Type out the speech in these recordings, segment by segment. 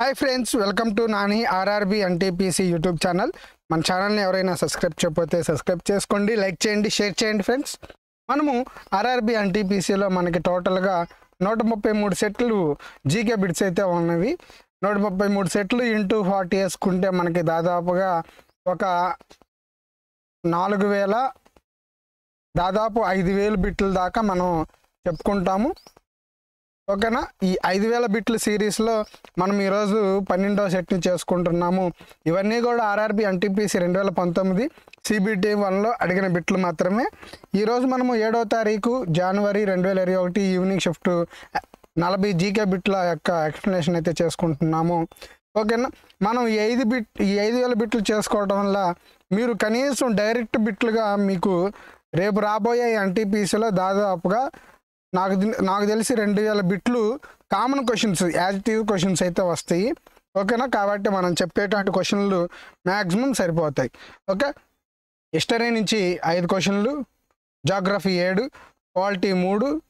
Hi friends welcome to Nani RRB NTPC YouTube channel మన ఛానల్ని ఎవరైనా సబ్స్క్రైబ్ చేయకపోతే సబ్స్క్రైబ్ చేసుకోండి లైక్ చేయండి షేర్ చేయండి ఫ్రెండ్స్ మనము ఆర్ఆర్బి ఎన్టీపీసీలో మనకి టోటల్గా నూట ముప్పై మూడు సెట్లు జీకే బిడ్స్ అయితే ఉన్నవి. నూట ముప్పై మూడు సెట్లు ఇంటూ ఫార్టీ వేసుకుంటే మనకి దాదాపుగా ఒక నాలుగు వేల దాదాపు ఐదు వేలు బిట్ల దాకా మనం చెప్పుకుంటాము. ఓకేనా? ఈ ఐదు వేల బిట్ల సిరీస్లో మనం ఈరోజు పన్నెండవ సెట్ని చేసుకుంటున్నాము. ఇవన్నీ కూడా ఆర్ఆర్బి ఎన్టీపీసీ రెండు వేల పంతొమ్మిది సిబిటి వన్లో అడిగిన బిట్లు మాత్రమే. ఈరోజు మనము ఏడవ తారీఖు జనవరి రెండు వేల ఇరవై ఒకటి ఈవినింగ్ షిఫ్ట్ నలభై జీకే బిట్ల యొక్క ఎక్స్ప్లెనేషన్ అయితే చేసుకుంటున్నాము. ఓకేనా? మనం ఈ ఐదు బిట్ ఈ ఐదు వేల బిట్లు చేసుకోవడం వల్ల మీరు కనీసం డైరెక్ట్ బిట్లుగా మీకు రేపు రాబోయే ఎన్టీపీసీలో దాదాపుగా నాకు నాకు తెలిసి రెండు వేల బిట్లు కామన్ క్వశ్చన్స్ యాజిటివ్ క్వశ్చన్స్ అయితే వస్తాయి. ఓకేనా? కాబట్టి మనం చెప్పేటువంటి క్వశ్చన్లు మ్యాక్సిమం సరిపోతాయి. ఓకే? హిస్టరీ నుంచి ఐదు క్వశ్చన్లు జాగ్రఫీ ఏడు క్వాలిటీ మూడు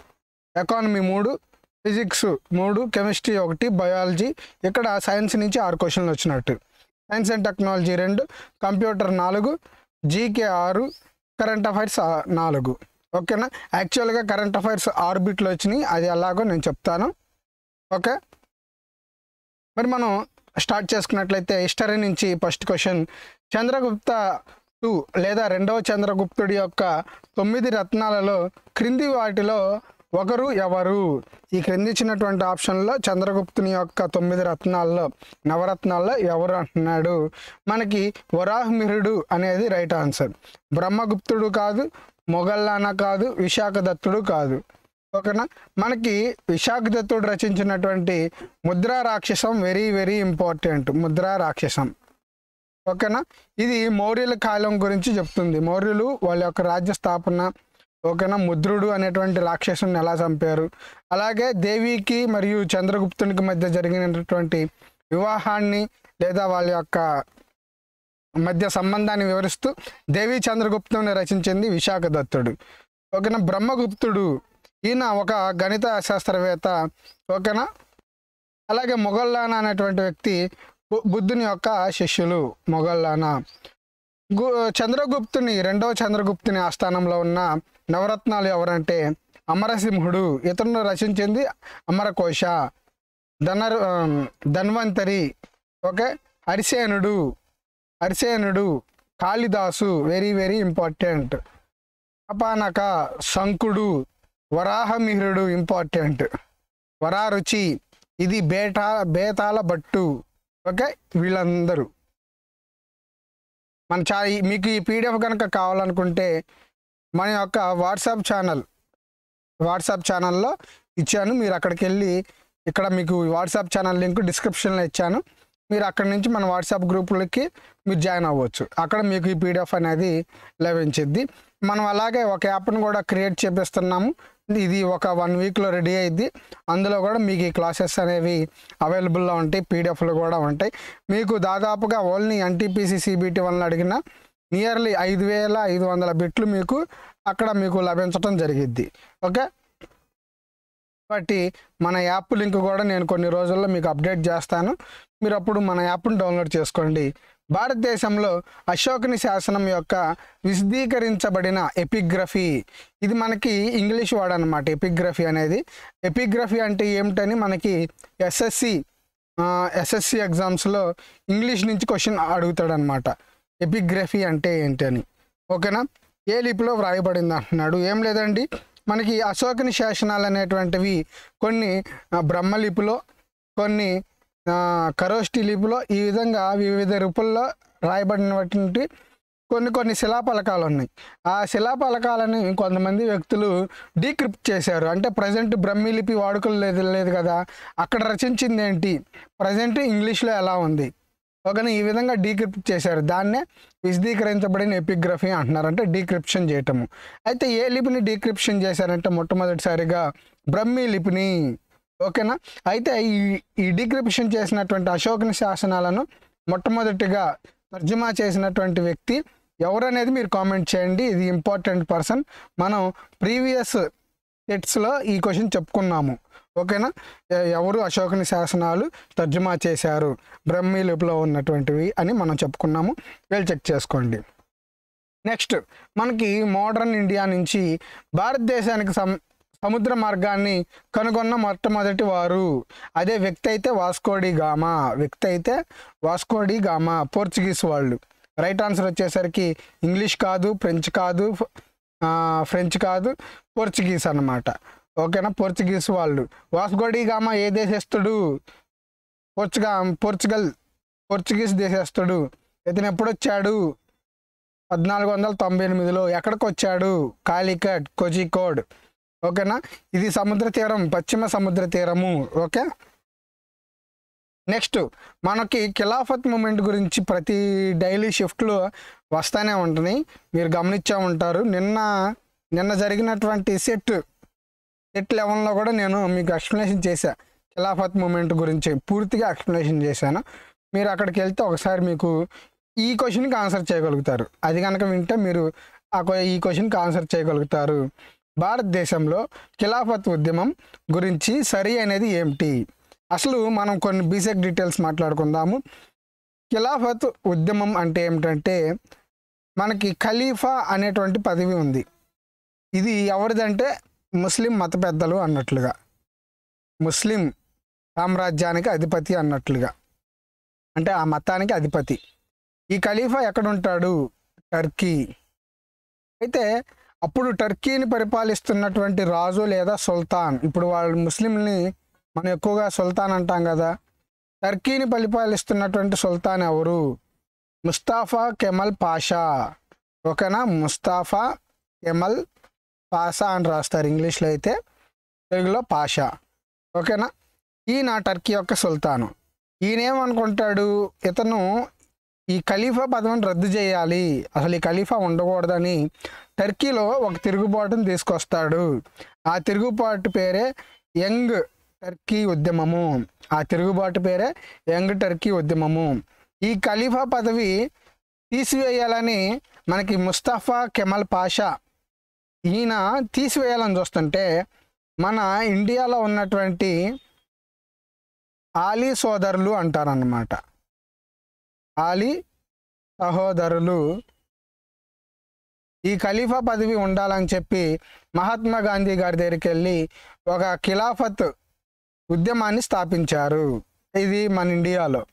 ఎకానమీ మూడు ఫిజిక్స్ మూడు కెమిస్ట్రీ ఒకటి బయాలజీ ఇక్కడ సైన్స్ నుంచి ఆరు క్వశ్చన్లు వచ్చినట్టు. సైన్స్ అండ్ టెక్నాలజీ రెండు కంప్యూటర్ నాలుగు జీకే ఆరు కరెంట్ అఫైర్స్ నాలుగు. ఓకేనా? యాక్చువల్గా కరెంట్ అఫైర్స్ ఆర్బిట్లో వచ్చినాయి. అది ఎలాగో నేను చెప్తాను. ఓకే? మరి మనం స్టార్ట్ చేసుకున్నట్లయితే హిస్టరీ నుంచి ఫస్ట్ క్వశ్చన్. చంద్రగుప్త టూ లేదా రెండవ చంద్రగుప్తుడి యొక్క తొమ్మిది రత్నాలలో క్రింది వాటిలో ఒకరు ఎవరు? ఈ క్రింది ఇచ్చినటువంటి ఆప్షన్లో చంద్రగుప్తుని యొక్క తొమ్మిది రత్నాల్లో నవరత్నాల్లో ఎవరు అంటున్నాడు? మనకి వరాహమిహిరుడు అనేది రైట్ ఆన్సర్. బ్రహ్మగుప్తుడు కాదు మొగల్లానా కాదు విశాఖదత్తుడు కాదు. ఓకేనా? మనకి విశాఖదత్తుడు రచించినటువంటి Mudra Rakshasam very very important Mudra Rakshasam. ఓకేనా? ఇది మౌర్యుల కాలం గురించి చెప్తుంది. మౌర్యులు వాళ్ళ యొక్క రాజ్య స్థాపన ఓకేనా? ముద్రుడు అనేటువంటి రాక్షసుని ఎలా చంపారు? అలాగే దేవికి మరియు చంద్రగుప్తునికి మధ్య జరిగినటువంటి వివాహాన్ని లేదా వాళ్ళ యొక్క మధ్య సంబంధాన్ని వివరిస్తూ దేవి చంద్రగుప్తుని రచించింది విశాఖ దత్తుడు ఓకేనా? బ్రహ్మగుప్తుడు. ఈయన ఒక గణిత శాస్త్రవేత్త. ఓకేనా? అలాగే మొగల్లానా అనేటువంటి వ్యక్తి బు- బుద్ధుని యొక్క శిష్యులు మొగల్లానా గు చంద్రగుప్తుని రెండవ చంద్రగుప్తుని ఆస్థానంలో ఉన్న నవరత్నాలు ఎవరంటే అమరసింహుడు. ఇతను రచించింది అమరకోశ. ధనర్ ధన్వంతరి. ఓకే? హరిసేనుడు. హరిసేనుడు కాళిదాసు వెరీ వెరీ ఇంపార్టెంట్ అపానక శంకుడు వరాహమిహ్రుడు ఇంపార్టెంట్ వరారుచి ఇది బేటా బేతాల భట్టు. ఓకే వీళ్ళందరూ. మన చా మీకు ఈ పీడిఎఫ్ కనుక కావాలనుకుంటే మన యొక్క వాట్సాప్ ఛానల్ వాట్సాప్ ఛానల్లో ఇచ్చాను. మీరు అక్కడికి వెళ్ళి ఇక్కడ మీకు వాట్సాప్ ఛానల్ లింక్ డిస్క్రిప్షన్లో ఇచ్చాను. మీరు అక్కడి నుంచి మన వాట్సాప్ గ్రూపులకి మీరు జాయిన్ అవ్వచ్చు. అక్కడ మీకు ఈ పీడిఎఫ్ అనేది లభించిద్ది. మనం అలాగే ఒక యాప్ను కూడా క్రియేట్ చేపిస్తున్నాము. ఇది ఒక వన్ వీక్లో రెడీ అయింది అందులో కూడా మీకు ఈ క్లాసెస్ అనేవి అవైలబుల్లో ఉంటాయి. పీడిఎఫ్లు కూడా ఉంటాయి. మీకు దాదాపుగా ఓన్లీ ఎన్టీపీసీ సిబిటి వలన అడిగిన నియర్లీ ఐదు వేల ఐదు వందల బిట్లు మీకు అక్కడ మీకు లభించడం జరిగిద్ది. ఓకే? కాబట్టి మన యాప్ లింక్ కూడా నేను కొన్ని రోజుల్లో మీకు అప్డేట్ చేస్తాను. మీరు అప్పుడు మన యాప్ను డౌన్లోడ్ చేసుకోండి. భారతదేశంలో అశోకుని శాసనం యొక్క విశదీకరించబడిన ఎపిగ్రఫీ. ఇది మనకి ఇంగ్లీష్ వర్డ్ అనమాట ఎపిగ్రఫీ అనేది. ఎపిగ్రఫీ అంటే ఏమిటని మనకి ఎస్ఎస్సి ఎస్ఎస్సి ఎగ్జామ్స్లో ఇంగ్లీష్ నుంచి క్వశ్చన్ అడుగుతాడనమాట. ఎపిగ్రఫీ అంటే ఏంటని ఓకేనా? ఏ లిపిలో వ్రాయబడింది అంటున్నాడు? ఏం లేదండి. మనకి అశోకుని శాసనాలు అనేటువంటివి కొన్ని బ్రహ్మలిపిలో కొన్ని కరోష్టి లిపిలో ఈ విధంగా వివిధ రూపుల్లో రాయబడినటువంటి కొన్ని కొన్ని శిలాపలకాలు ఉన్నాయి. ఆ శిలాపలకాలని కొంతమంది వ్యక్తులు డీక్రిప్ట్ చేశారు. అంటే ప్రజెంట్ బ్రహ్మలిపి వాడుకలు లేదు లేదు కదా అక్కడ రచించింది ఏంటి? ప్రజెంట్ ఇంగ్లీష్లో ఎలా ఉంది? ఓకేనా ఈ విధంగా డీక్రిప్ట్ చేశారు. దాన్నే విశదీకరించబడిన ఎపిగ్రఫీ అంటున్నారు. అంటే డీక్రిప్షన్ చేయటము. అయితే ఏ లిపిని డీక్రిప్షన్ చేశారంటే మొట్టమొదటిసారిగా బ్రహ్మీ లిపిని. ఓకేనా? అయితే ఈ ఈ డీక్రిప్షన్ చేసినటువంటి అశోకుని శాసనాలను మొట్టమొదటిగా తర్జుమా చేసినటువంటి వ్యక్తి ఎవరనేది మీరు కామెంట్ చేయండి. ఇది ఇంపార్టెంట్ పర్సన్. మనం ప్రీవియస్ సెట్స్లో ఈ క్వశ్చన్ చెప్పుకున్నాము. ఓకేనా? ఎవరు అశోకుని శాసనాలు తర్జుమా చేశారు? బ్రహ్మీ లిపిలో ఉన్నటువంటివి అని మనం చెప్పుకున్నాము. వెళ్ళి చెక్ చేసుకోండి. నెక్స్ట్ మనకి మోడర్న్ ఇండియా నుంచి భారతదేశానికి సం సముద్ర మార్గాన్ని కనుగొన్న మొట్టమొదటి వారు. అదే వ్యక్తి అయితే వాస్కోడి గామా. వ్యక్తి అయితే వాస్కోడి గామా పోర్చుగీస్ వాళ్ళు. రైట్ ఆన్సర్ వచ్చేసరికి ఇంగ్లీష్ కాదు ఫ్రెంచ్ కాదు ఫ్రెంచ్ కాదు పోర్చుగీస్ అన్నమాట. ఓకేనా? పోర్చుగీస్ వాళ్ళు. వాస్కోడి గామా ఏ దేశస్తుడు పోర్చుగా పోర్చుగల్ పోర్చుగీస్ దేశస్తుడు ఇతను ఎప్పుడొచ్చాడు? పద్నాలుగు వందల తొంభై ఎనిమిదిలో ఎక్కడికి వచ్చాడు కాలికట్ కోజికోడ్. ఓకేనా? ఇది సముద్ర తీరం పశ్చిమ సముద్ర తీరము ఓకే? నెక్స్ట్ మనకి ఖిలాఫత్ మూమెంట్ గురించి ప్రతి డైలీ షిఫ్ట్లో వస్తానే ఉంటున్నాయి మీరు గమనించే ఉంటారు. నిన్న నిన్న జరిగినటువంటి సెట్ సెట్ లెవెన్లో కూడా నేను మీకు ఎక్స్ప్లెనేషన్ చేశా. ఖిలాఫత్ మూమెంట్ గురించి పూర్తిగా ఎక్స్ప్లెనేషన్ చేశాను. మీరు అక్కడికి వెళ్తే ఒకసారి మీకు ఈ క్వశ్చన్కి ఆన్సర్ చేయగలుగుతారు. అది కనుక వింటే మీరు ఆ ఈ క్వశ్చన్కి ఆన్సర్ చేయగలుగుతారు. భారతదేశంలో ఖిలాఫత్ ఉద్యమం గురించి సరి అనేది ఏమిటి? అసలు మనం కొన్ని బీసెక్ డీటెయిల్స్ మాట్లాడుకుందాము. ఖిలాఫత్ ఉద్యమం అంటే ఏమిటంటే మనకి ఖలీఫా అనేటువంటి పదవి ఉంది. ఇది ఎవరిదంటే ముస్లిం మత పెద్దలు అన్నట్లుగా. ముస్లిం సామ్రాజ్యానికి అధిపతి అన్నట్లుగా. అంటే ఆ మతానికి అధిపతి. ఈ ఖలీఫా ఎక్కడ ఉంటాడు టర్కీ. అయితే అప్పుడు టర్కీని పరిపాలిస్తున్నటువంటి రాజు లేదా సుల్తాన్. ఇప్పుడు వాళ్ళు ముస్లింని మనం ఎక్కువగా సుల్తాన్ అంటాం కదా. టర్కీని పరిపాలిస్తున్నటువంటి సుల్తాన్ ఎవరు? Mustafa Kemal Pasha. ఓకేనా? ముస్తాఫా కెమల్ పాషా అని రాస్తారు ఇంగ్లీష్లో అయితే. తెలుగులో పాషా. ఓకేనా? ఈయన టర్కీ యొక్క సుల్తాను. ఈయనేమనుకుంటాడు? ఇతను ఈ ఖలీఫా పదవిని రద్దు చేయాలి. అసలు ఈ ఖలీఫా ఉండకూడదని టర్కీలో ఒక తిరుగుబాటును తీసుకొస్తాడు. ఆ తిరుగుబాటు పేరే యంగ్ టర్కీ ఉద్యమము. ఆ తిరుగుబాటు పేరే యంగ్ టర్కీ ఉద్యమము. ఈ ఖలీఫా పదవి తీసివేయాలని మనకి ముస్తఫా కెమల్ పాషా ఈయన తీసివేయాలని చూస్తుంటే మన ఇండియాలో ఉన్నటువంటి ఆలీ సోదరులు అంటారన్నమాట. ఆలీ సహోదరులు ఈ ఖలీఫా పదవి ఉండాలని చెప్పి మహాత్మా గాంధీ గారి దగ్గరికి వెళ్ళి ఒక ఖిలాఫత్ ఉద్యమాన్ని స్థాపించారు. ఇది మన ఇండియాలో.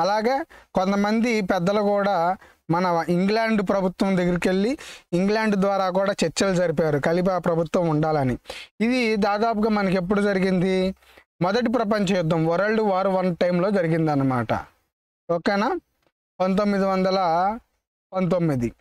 అలాగే కొంతమంది పెద్దలు కూడా మన ఇంగ్లాండ్ ప్రభుత్వం దగ్గరికి వెళ్ళి ఇంగ్లాండ్ ద్వారా కూడా చర్చలు జరిపారు. కలిపా ప్రభుత్వం ఉండాలని. ఇది దాదాపుగా మనకి ఎప్పుడు జరిగింది? మొదటి ప్రపంచ యుద్ధం వరల్డ్ వార్ వన్ టైంలో జరిగిందన్నమాట. ఓకేనా? పంతొమ్మిది వందల పంతొమ్మిది.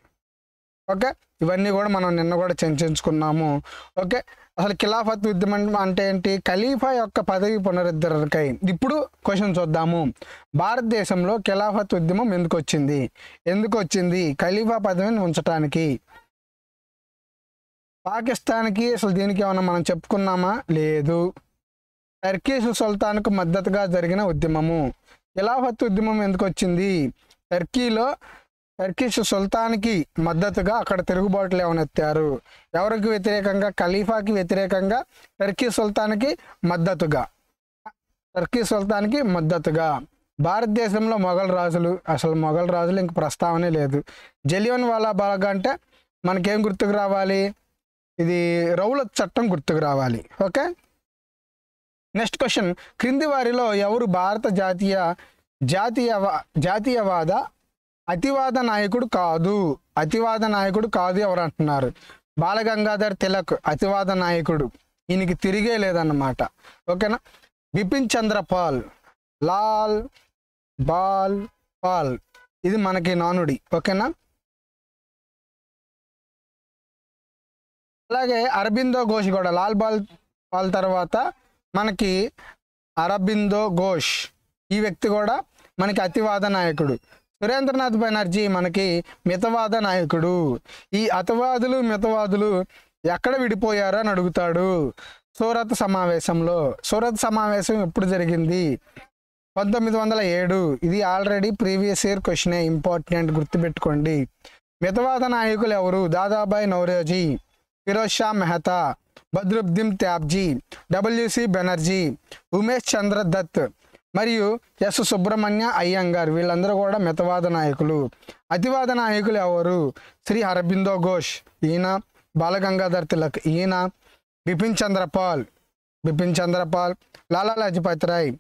ఓకే? ఇవన్నీ కూడా మనం నిన్న కూడా చర్చించుకున్నాము. ఓకే? అసలు ఖిలాఫత్ ఉద్యమం అంటే ఏంటి? ఖలీఫా యొక్క పదవి పునరుద్ధరణకై. ఇప్పుడు క్వశ్చన్ చూద్దాము. భారతదేశంలో ఖిలాఫత్ ఉద్యమం ఎందుకు వచ్చింది ఎందుకు వచ్చింది ఖలీఫా పదవిని ఉంచటానికి. పాకిస్తాన్కి అసలు దీనికి ఏమైనా మనం చెప్పుకున్నామా? లేదు. టర్కీష్ సుల్తాన్కు మద్దతుగా జరిగిన ఉద్యమము. ఖిలాఫత్ ఉద్యమం ఎందుకు వచ్చింది టర్కీలో టర్కిష్ సుల్తాన్కి మద్దతుగా అక్కడ తిరుగుబాట్లు ఏమనెత్తారు ఎవరికి వ్యతిరేకంగా? ఖలీఫాకి వ్యతిరేకంగా టర్కీ సుల్తాన్కి మద్దతుగా. టర్కీ సుల్తాన్కి మద్దతుగా. భారతదేశంలో మొఘల్ రాజులు అసలు మొఘల్ రాజులు ఇంక ప్రస్తావనే లేదు. జలియన్ వాలా బాగ్ అంటే మనకేం గుర్తుకు రావాలి? ఇది రౌల చట్టం గుర్తుకు రావాలి. ఓకే? Next question. క్రింది వారిలో ఎవరు భారత జాతీయ జాతీయవా జాతీయవాద అతివాద నాయకుడు కాదు. అతివాద నాయకుడు కాదు ఎవరు అంటున్నారు బాలగంగాధర్ తిలక్ అతివాద నాయకుడు. ఈయనకి తిరిగే లేదన్నమాట. ఓకేనా? బిపిన్ చంద్రపాల్. లాల్ బాల్ పాల్. ఇది మనకి నానుడి. ఓకేనా? అలాగే అరబిందో ఘోష్ కూడా. లాల్ బాల్ పాల్ తర్వాత మనకి అరబిందో ఘోష్. ఈ వ్యక్తి కూడా మనకి అతివాద నాయకుడు. సురేంద్రనాథ్ బెనర్జీ మనకి మితవాద నాయకుడు. ఈ అతవాదులు మితవాదులు ఎక్కడ విడిపోయారు అని అడుగుతాడు సూరత్ సమావేశంలో. సూరత్ సమావేశం ఎప్పుడు జరిగింది? పంతొమ్మిది వందల ఏడు. ఇది ఆల్రెడీ ప్రీవియస్ ఇయర్ క్వశ్చనే ఇంపార్టెంట్ గుర్తుపెట్టుకోండి. మితవాద నాయకులు ఎవరు? దాదాబాయ్ నౌరోజీ ఫిరోజ్ షా మెహతా బద్రుద్దీన్ త్యాబ్జీ డబ్ల్యూసి బెనర్జీ ఉమేష్ చంద్ర దత్ మరియు ఎస్ సుబ్రహ్మణ్య అయ్యంగార్ వీళ్ళందరూ కూడా మితవాద నాయకులు. అతివాద నాయకులు ఎవరు? శ్రీ అరబిందో ఘోష్ ఈయన బాలగంగాధర్ తిలక్ ఈయన బిపిన్ చంద్రపాల్ బిపిన్ చంద్రపాల్ లాలా లజపతి రాయ్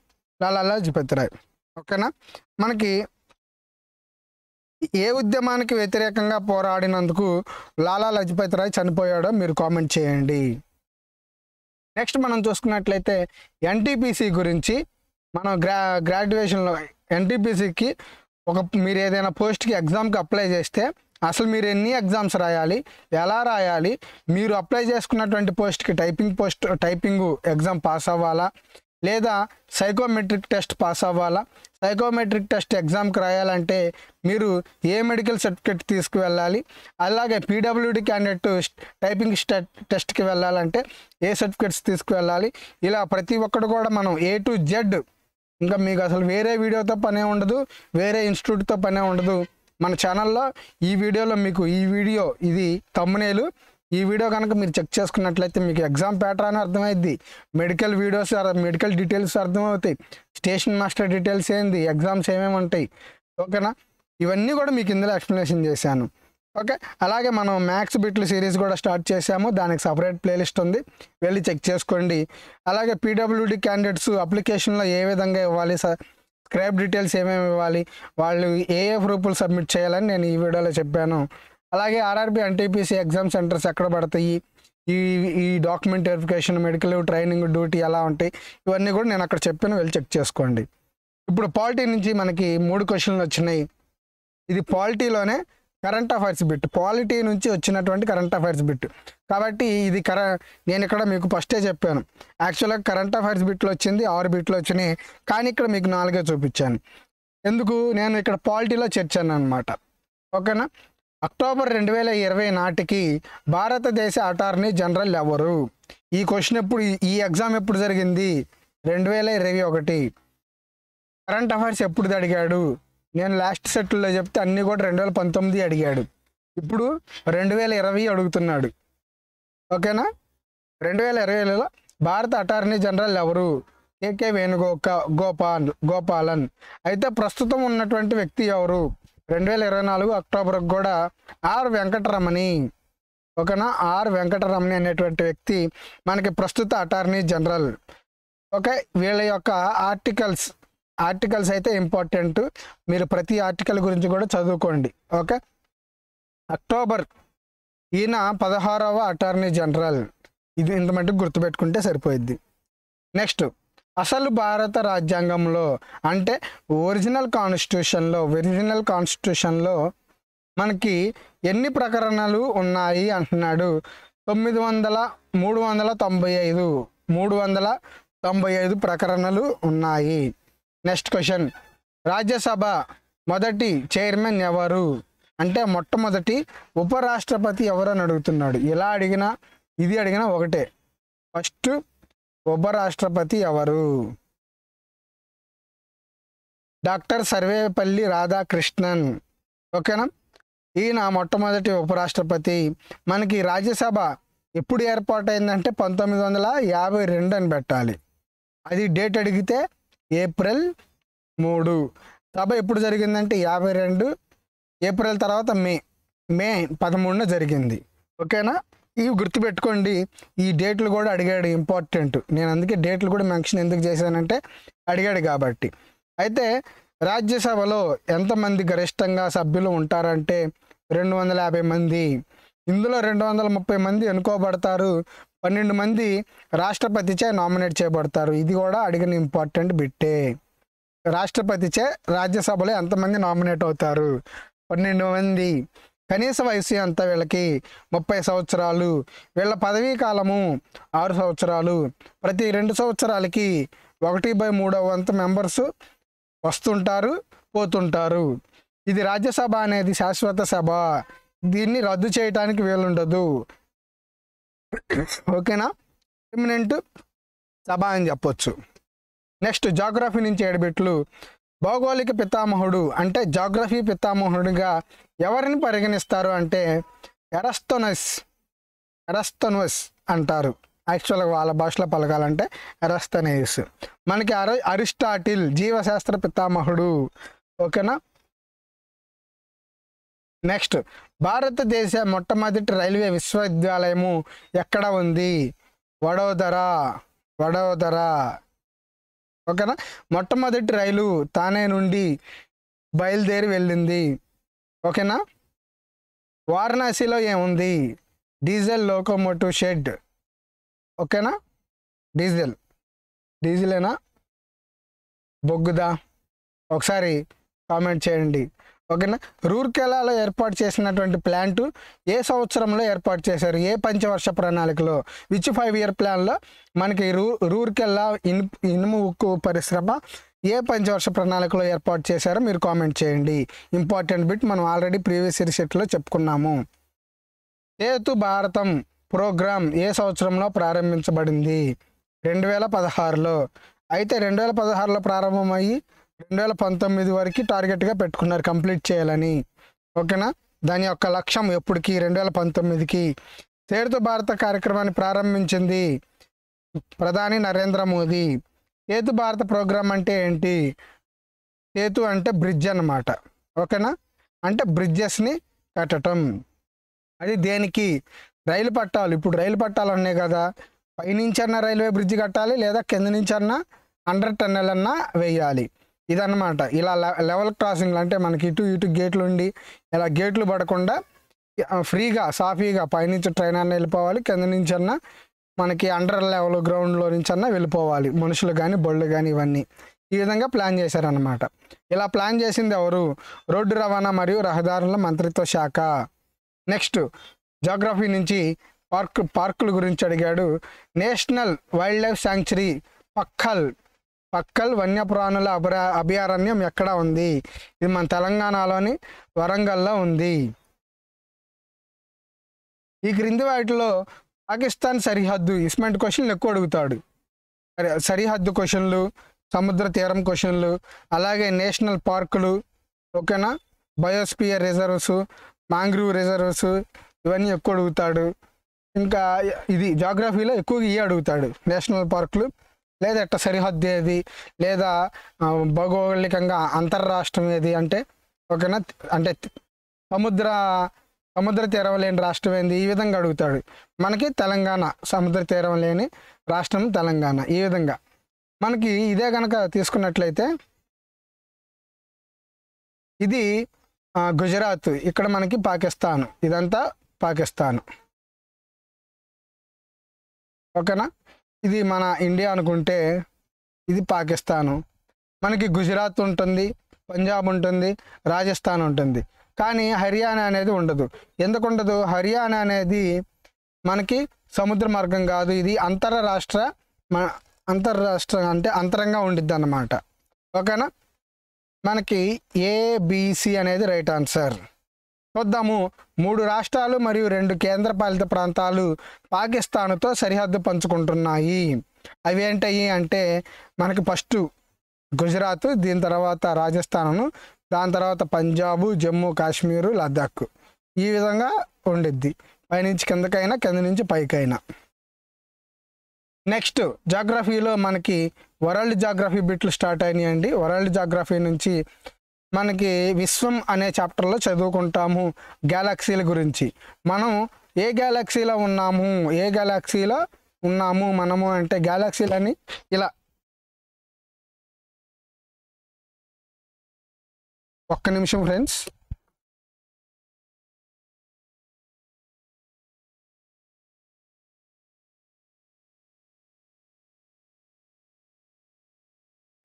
లాలా లజపతి రాయ్. ఓకేనా? మనకి ఏ ఉద్యమానికి వ్యతిరేకంగా పోరాడినందుకు లాలా లజపతి రాయ్ చనిపోయాడో మీరు కామెంట్ చేయండి. నెక్స్ట్ మనం చూసుకున్నట్లయితే ఎన్టీపీసీ గురించి మనం గ్రా గ్రాడ్యుయేషన్లో ఎన్టీపీసీకి ఒక మీరు ఏదైనా పోస్ట్కి ఎగ్జామ్కి అప్లై చేస్తే అసలు మీరు ఎన్ని ఎగ్జామ్స్ రాయాలి ఎలా రాయాలి మీరు అప్లై చేసుకున్నటువంటి పోస్ట్కి typing post typing exam pass అవ్వాలా లేదా సైకోమెట్రిక్ టెస్ట్ పాస్ అవ్వాలా సైకోమెట్రిక్ టెస్ట్ ఎగ్జామ్కి రాయాలంటే మీరు ఏ మెడికల్ సర్టిఫికేట్ తీసుకువెళ్ళాలి అలాగే పీడబ్ల్యూడి క్యాండిడేట్ టైపింగ్ టెస్ట్కి వెళ్ళాలంటే ఏ సర్టిఫికేట్స్ తీసుకువెళ్ళాలి ఇలా ప్రతి ఒక్కటి కూడా మనం ఏ టు జెడ్ ఇంకా మీకు అసలు వేరే వీడియోతో పనే ఉండదు వేరే ఇన్స్టిట్యూట్తో పనే ఉండదు. మన ఛానల్లో ఈ వీడియోలో మీకు ఈ వీడియో ఇది తమ్మునేలు. ఈ వీడియో కనుక మీరు చెక్ చేసుకున్నట్లయితే మీకు ఎగ్జామ్ ప్యాటర్న్ అర్థమైద్ది. మెడికల్ వీడియోస్ మెడికల్ డీటెయిల్స్ అర్థమవుతాయి. స్టేషన్ మాస్టర్ డీటెయిల్స్ ఏంది ఎగ్జామ్స్ ఏమేమి ఉంటాయి. ఓకేనా? ఇవన్నీ కూడా మీకు ఇందులో ఎక్స్ప్లెనేషన్ చేశాను. ఓకే. అలాగే మనం మ్యాథ్స్ బిట్లు సిరీస్ కూడా స్టార్ట్ చేసాము దానికి సపరేట్ ప్లేలిస్ట్ ఉంది. వెళ్ళి చెక్ చేసుకోండి. అలాగే పీడబ్ల్యూడి క్యాండిడేట్స్ అప్లికేషన్లో ఏ విధంగా ఇవ్వాలి? స్క్రాప్ డీటెయిల్స్ ఏమేమి ఇవ్వాలి? వాళ్ళు ఏ ఏ ప్రూఫ్లు సబ్మిట్ చేయాలని నేను ఈ వీడియోలో చెప్పాను. అలాగే ఆర్ఆర్బి ఎన్టీపీసీ ఎగ్జామ్ సెంటర్స్ ఎక్కడ పడతాయి? ఈ ఈ document verification medical training duty ఎలా ఉంటాయి? ఇవన్నీ కూడా నేను అక్కడ చెప్పాను. వెళ్ళి చెక్ చేసుకోండి. ఇప్పుడు పాలిటీ నుంచి మనకి మూడు క్వశ్చన్లు వచ్చినాయి. ఇది పాలిటీలోనే కరెంట్ అఫైర్స్ బిట్ పాలిటీ నుంచి వచ్చినటువంటి కరెంట్ అఫైర్స్ బిట్. కాబట్టి ఇది కర నేను ఇక్కడ మీకు ఫస్టే చెప్పాను. యాక్చువల్గా కరెంట్ అఫైర్స్ బిట్లు వచ్చింది ఆరు బిట్లు వచ్చినాయి కానీ ఇక్కడ మీకు నాలుగే చూపించాను. ఎందుకు? నేను ఇక్కడ పాలిటీలో చేర్చాను అనమాట ఓకేనా? అక్టోబర్ రెండు వేల ఇరవై నాటికి భారతదేశ అటార్నీ జనరల్ ఎవరు? ఈ క్వశ్చన్ ఎప్పుడు ఈ ఎగ్జామ్ ఎప్పుడు జరిగింది? రెండు వేల ఇరవై ఒకటి. కరెంట్ అఫైర్స్ ఎప్పుడు అడిగాడు? నేను లాస్ట్ సెట్లో చెప్తే అన్నీ కూడా రెండు వేల పంతొమ్మిది అడిగాడు. ఇప్పుడు రెండు వేల ఇరవై అడుగుతున్నాడు. ఓకేనా? రెండు వేల ఇరవైలో భారత అటార్నీ జనరల్ ఎవరు? కేకే వేణుగోక గోపాల్ గోపాలన్. అయితే ప్రస్తుతం ఉన్నటువంటి వ్యక్తి ఎవరు? రెండు వేల ఇరవై నాలుగు అక్టోబర్ కూడా ఆర్ వెంకటరమణి. ఓకేనా? ఆర్ వెంకటరమణి అనేటువంటి వ్యక్తి మనకి ప్రస్తుత అటార్నీ జనరల్. ఓకే? వీళ్ళ యొక్క ఆర్టికల్స్ ఆర్టికల్స్ అయితే ఇంపార్టెంట్. మీరు ప్రతి ఆర్టికల్ గురించి కూడా చదువుకోండి. ఓకే? అక్టోబర్ ఈయన పదహారవ అటార్నీ జనరల్. ఇది ఇంత మటుకు గుర్తుపెట్టుకుంటే సరిపోయిద్ది. నెక్స్ట్ అసలు భారత రాజ్యాంగంలో అంటే ఒరిజినల్ కాన్స్టిట్యూషన్లో ఒరిజినల్ కాన్స్టిట్యూషన్లో మనకి ఎన్ని ప్రకరణలు ఉన్నాయి అంటున్నాడు? తొమ్మిది వందల మూడు వందల తొంభై ఐదు. మూడు వందల తొంభై ఐదు ప్రకరణలు ఉన్నాయి. Next question. రాజ్యసభ మొదటి చైర్మన్ ఎవరు? అంటే మొట్టమొదటి ఉపరాష్ట్రపతి ఎవరని అడుగుతున్నాడు. ఎలా అడిగినా ఇది అడిగినా ఒకటే. ఫస్ట్ ఉపరాష్ట్రపతి ఎవరు? డాక్టర్ సర్వేపల్లి రాధాకృష్ణన్. ఓకేనా? ఈయన మొట్టమొదటి ఉపరాష్ట్రపతి. మనకి రాజ్యసభ ఎప్పుడు ఏర్పాటైందంటే పంతొమ్మిది వందల యాభై రెండు అని పెట్టాలి. అది డేట్ అడిగితే ఏప్రిల్ మూడు. సభ ఎప్పుడు జరిగిందంటే యాభై రెండు ఏప్రిల్ తర్వాత మే మే పదమూడున జరిగింది. ఓకేనా? ఇవి గుర్తుపెట్టుకోండి. ఈ డేట్లు కూడా అడిగాడు ఇంపార్టెంట్. నేను అందుకే డేట్లు కూడా మెన్షన్ ఎందుకు చేశానంటే అడిగాడు కాబట్టి. అయితే రాజ్యసభలో ఎంతమంది గరిష్టంగా సభ్యులు ఉంటారంటే రెండు వందల యాభై మంది. ఇందులో రెండు వందల ముప్పై మంది ఎన్నుకోబడతారు. పన్నెండు మంది రాష్ట్రపతిచే నామినేట్ చేయబడతారు. ఇది కూడా అడిగిన ఇంపార్టెంట్ బిట్టే. రాష్ట్రపతిచే రాజ్యసభలో ఎంతమంది నామినేట్ అవుతారు? పన్నెండు మంది. కనీస వయసు ఎంత వీళ్ళకి? ముప్పై సంవత్సరాలు. వీళ్ళ పదవీ కాలము ఆరు సంవత్సరాలు. ప్రతి రెండు సంవత్సరాలకి ఒకటి బై మూడవ వంతు మెంబర్స్ వస్తుంటారు పోతుంటారు. ఇది రాజ్యసభ అనేది శాశ్వత సభ. దీన్ని రద్దు చేయటానికి వీలుండదు. ఓకేనా? ఇమినెంట్ సభ అని చెప్పొచ్చు. నెక్స్ట్ జాగ్రఫీ నుంచి ఏడుబిట్లు భౌగోళిక పితామహుడు అంటే జాగ్రఫీ పితామహుడిగా ఎవరిని పరిగణిస్తారు అంటే ఎరస్తోనస్ ఎరస్తోనస్ అంటారు. యాక్చువల్గా వాళ్ళ భాషలో పలకాలంటే ఎరస్తనేస్ మనకి అర అరిస్టాటిల్ జీవశాస్త్ర పితామహుడు. ఓకేనా? నెక్స్ట్ భారతదేశ మొట్టమొదటి రైల్వే విశ్వవిద్యాలయము ఎక్కడ ఉంది? వడోదర వడోదర. ఓకేనా? మొట్టమొదటి రైలు తానే నుండి బయలుదేరి వెళ్ళింది. ఓకేనా? వారణాసిలో ఏముంది? Diesel locomotive shed. ఓకేనా? డీజిల్. డీజిలేనా? బొగ్గుదా? ఒకసారి కామెంట్ చేయండి. ఓకేనా? రూర్కెలాలో ఏర్పాటు చేసినటువంటి ప్లాంట్ ఏ సంవత్సరంలో ఏర్పాటు చేశారు? ఏ పంచవర్ష ప్రణాళికలో? విచ్ ఫైవ్ ఇయర్ ప్లాన్లో మనకి రూ రూర్కెల్లా ఇను ఇనుము ఉక్కు పరిశ్రమ ఏ పంచవర్ష ప్రణాళికలో ఏర్పాటు చేశారో మీరు కామెంట్ చేయండి. ఇంపార్టెంట్ బిట్ మనం ఆల్రెడీ ప్రీవియస్ ఇయర్ సెట్లో చెప్పుకున్నాము. సేతు భారతం ప్రోగ్రామ్ ఏ సంవత్సరంలో ప్రారంభించబడింది? రెండు వేల పదహారులో. అయితే రెండు వేల పదహారులో ప్రారంభమయ్యి రెండు వేల పంతొమ్మిది వరకు టార్గెట్గా పెట్టుకున్నారు కంప్లీట్ చేయాలని. ఓకేనా? దాని యొక్క లక్ష్యం ఎప్పటికి రెండు వేల పంతొమ్మిదికి. సేతు భారత కార్యక్రమాన్ని ప్రారంభించింది ప్రధాని నరేంద్ర మోదీ. సేతు భారత ప్రోగ్రాం అంటే ఏంటి? సేతు అంటే బ్రిడ్జ్ అన్నమాట. ఓకేనా? అంటే బ్రిడ్జెస్ని కట్టడం అది దేనికి? రైలు పట్టాలు. ఇప్పుడు రైలు పట్టాలు ఉన్నాయి కదా. పైనుంచన్నా రైల్వే బ్రిడ్జ్ కట్టాలి లేదా కింద నుంచన్నా అండర్ టన్నెల్ అన్నా వేయాలి. ఇదన్నమాట. ఇలా లెవెల్ క్రాసింగ్లు అంటే మనకి ఇటు ఇటు గేట్లు ఉండి ఇలా గేట్లు పడకుండా ఫ్రీగా సాఫీగా పైనుంచి ట్రైన్ అన్న వెళ్ళిపోవాలి. కింద నుంచి అన్నా మనకి అండర్ లెవెల్ గ్రౌండ్లో నుంచి అన్నా వెళ్ళిపోవాలి. మనుషులు కానీ బళ్ళు కానీ ఇవన్నీ. ఈ విధంగా ప్లాన్ చేశారనమాట ఇలా ప్లాన్ చేసింది ఎవరు? రోడ్డు రవాణా మరియు రహదారుల మంత్రిత్వ శాఖ. నెక్స్ట్ జాగ్రఫీ నుంచి పార్క్ పార్కుల గురించి అడిగాడు national wildlife sanctuary Pakhal. Pakhal వన్యప్రాణుల అభయ అభయారణ్యం ఎక్కడ ఉంది? ఇది మన తెలంగాణలోని వరంగల్లో ఉంది. ఈ క్రింది వాటిలో పాకిస్తాన్ సరిహద్దు ఇస్మెంట్ క్వశ్చన్లు ఎక్కువ అడుగుతాడు. సరి- సరిహద్దు క్వశ్చన్లు సముద్ర తీరం క్వశ్చన్లు అలాగే నేషనల్ పార్కులు ఓకేనా? బయోస్పియర్ రిజర్వ్స్ మాంగ్రూవ్ రిజర్వ్స్ ఇవన్నీ ఎక్కువ అడుగుతాడు. ఇంకా ఇది జాగ్రఫీలో ఎక్కువగా ఇవి అడుగుతాడు. నేషనల్ పార్కులు లేదా ఎట్ట సరిహద్దు ఏది? లేదా భౌగోళికంగా అంతర్రాష్ట్రం ఏది? అంటే ఓకేనా? అంటే సముద్ర సముద్ర తీరం లేని రాష్ట్రం ఏంది? ఈ విధంగా అడుగుతాడు. మనకి తెలంగాణ సముద్ర తీరం లేని రాష్ట్రం తెలంగాణ ఈ విధంగా. మనకి ఇదే కనుక తీసుకున్నట్లయితే ఇది గుజరాత్ ఇక్కడ మనకి పాకిస్తాన్ ఇదంతా పాకిస్తాన్. ఓకేనా? ఇది మన ఇండియా అనుకుంటే ఇది పాకిస్తాను. మనకి గుజరాత్ ఉంటుంది పంజాబ్ ఉంటుంది రాజస్థాన్ ఉంటుంది. కానీ హర్యానా అనేది ఉండదు. ఎందుకు ఉండదు? హర్యానా అనేది మనకి సముద్ర మార్గం కాదు. ఇది అంతర్రాష్ట్ర మన అంతర్రాష్ట్ర అంటే అంతరంగా ఉండిద్ది అన్నమాట. ఓకేనా? మనకి ఏబిసి అనేది రైట్ ఆన్సర్. చూద్దాము. మూడు రాష్ట్రాలు మరియు రెండు కేంద్రపాలిత ప్రాంతాలు పాకిస్తాన్తో సరిహద్దు పంచుకుంటున్నాయి. అవి ఏంటయ్యి అంటే మనకి ఫస్ట్ గుజరాత్ దీని తర్వాత రాజస్థాను దాని తర్వాత పంజాబు జమ్మూ కాశ్మీరు లద్దాఖ్ ఈ విధంగా ఉండిద్ది. పైనుంచి కిందకైనా కింద నుంచి పైకైనా. నెక్స్ట్ జాగ్రఫీలో మనకి వరల్డ్ జాగ్రఫీ బిట్లు స్టార్ట్ అయినాయండి. వరల్డ్ జాగ్రఫీ నుంచి మనకి విశ్వం అనే చాప్టర్లో చదువుకుంటాము గ్యాలక్సీల గురించి. మనం ఏ గ్యాలక్సీలో ఉన్నాము? ఏ గ్యాలక్సీలో ఉన్నాము మనము అంటే గ్యాలక్సీలని ఇలా ఒక్క నిమిషం ఫ్రెండ్స్.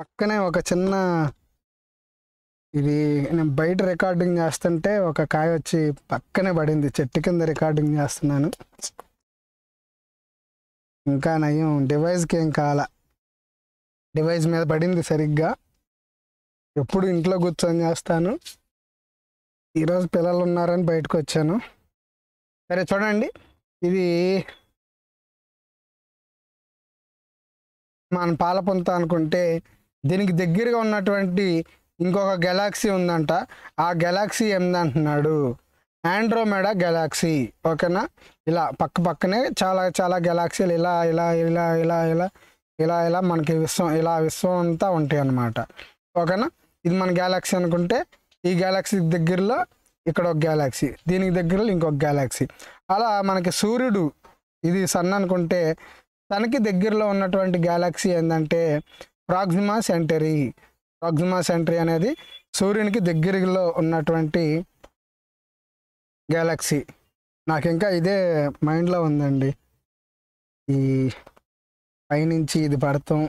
పక్కనే ఒక చిన్న ఇది నేను బయట రికార్డింగ్ చేస్తుంటే ఒక కాయ వచ్చి పక్కనే పడింది. చెట్టు కింద రికార్డింగ్ చేస్తున్నాను. ఇంకా నయం. డివైస్కి ఏం కాల. డివైస్ మీద పడింది సరిగ్గా. ఎప్పుడు ఇంట్లో కూర్చొని చేస్తాను. ఈరోజు పిల్లలు ఉన్నారని బయటకు వచ్చాను. సరే చూడండి. ఇది మన పాలపొంత అనుకుంటే దీనికి దగ్గరగా ఉన్నటువంటి ఇంకొక గెలాక్సీ ఉందంట. ఆ గెలాక్సీ ఏందంటున్నాడు? ఆండ్రోమెడా గెలాక్సీ ఓకేనా? ఇలా పక్క పక్కనే చాలా చాలా గెలాక్సీలు ఇలా ఇలా ఇలా ఇలా ఇలా ఇలా ఇలా మనకి విశ్వం ఇలా విశ్వం అంతా ఉంటాయి అన్నమాట. ఓకేనా? ఇది మన గ్యాలాక్సీ అనుకుంటే ఈ గ్యాలాక్సీ దగ్గరలో ఇక్కడ ఒక గ్యాలాక్సీ దీనికి దగ్గరలో ఇంకొక గ్యాలాక్సీ అలా మనకి సూర్యుడు ఇది సన్ అనుకుంటే తనకి దగ్గరలో ఉన్నటువంటి గ్యాలాక్సీ ఏంటంటే ప్రాక్సిమా సెంటరీ ప్రాక్సిమా సెంట్రీ అనేది సూర్యునికి దగ్గరలో ఉన్నటువంటి గ్యాలక్సీ నాకు ఇంకా ఇదే మైండ్లో ఉందండి. ఈ పైనుంచి ఇది పడతాం.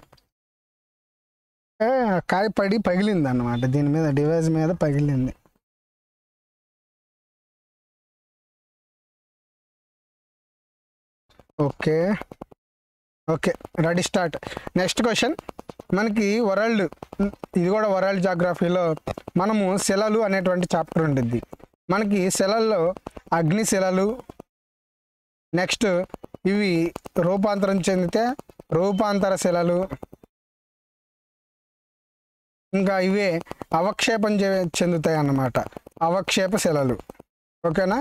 కాయపడి కాయ పడి పగిలింది అనమాట దీని మీద డివైజ్ మీద పగిలింది. Okay. Okay ready start. Next question. మనకి వరల్డ్ ఇది కూడా వరల్డ్ జాగ్రఫీలో మనము శిలలు అనేటువంటి చాప్టర్ ఉంటుంది మనకి శిలల్లో అగ్ని శిలలు నెక్స్ట్ ఇవి రూపాంతరం చెందితే రూపాంతర శిలలు ఇంకా ఇవే అవక్షేపం చెందుతాయి అన్నమాట అవక్షేప శిలలు ఓకేనా?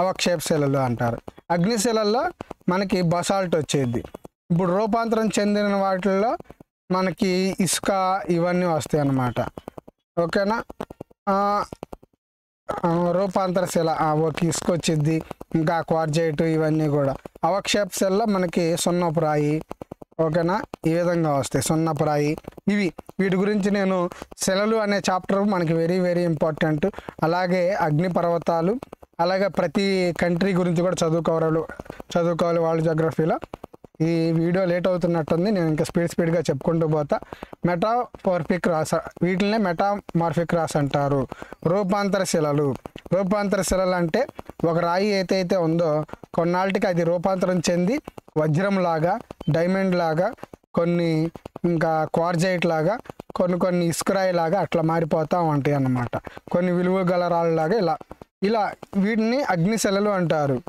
అవక్షేపశిలలు అంటారు. అగ్నిశిలల్లో మనకి బసాల్ట్ వచ్చేది. ఇప్పుడు రూపాంతరం చెందిన వాటిల్లో మనకి ఇసుక ఇవన్నీ వస్తాయి అన్నమాట ఓకేనా రూపాంతర శిల ఒక ఇసుక వచ్చింది ఇంకా క్వార్జైట్ ఇవన్నీ కూడా. అవక్షేప శిలలో మనకి సున్నపురాయి ఓకేనా? ఈ విధంగా వస్తాయి సున్నపురాయి. ఇవి వీటి గురించి నేను శిలలు అనే చాప్టర్ మనకి వెరీ వెరీ ఇంపార్టెంట్. అలాగే అగ్నిపర్వతాలు అలాగే ప్రతి కంట్రీ గురించి కూడా చదువుకోవాలి చదువుకోవాలి వాళ్ళ జోగ్రఫీలో. ఈ వీడియో లేట్ అవుతున్నట్టుంది నేను ఇంకా స్పీడ్ స్పీడ్గా చెప్పుకుంటూ పోతా. మెటామార్ఫిక్ రాస వీటినే మెటామార్ఫిక్ రాస్ అంటారు. రూపాంతర శిలలు. రూపాంతర శిలలు అంటే ఒక రాయి ఏదైతే ఉందో కొన్నాళ్ళకి అది రూపాంతరం చెంది వజ్రంలాగా డైమండ్ లాగా కొన్ని ఇంకా క్వార్జైట్ లాగా కొన్ని కొన్ని ఇసుకరాయి లాగా అట్లా మారిపోతూ ఉంటాయి అన్నమాట కొన్ని విలువ గల రాళ్ళలాగా ఇలా ఇలా వీటిని అగ్నిశలలు అంటారు.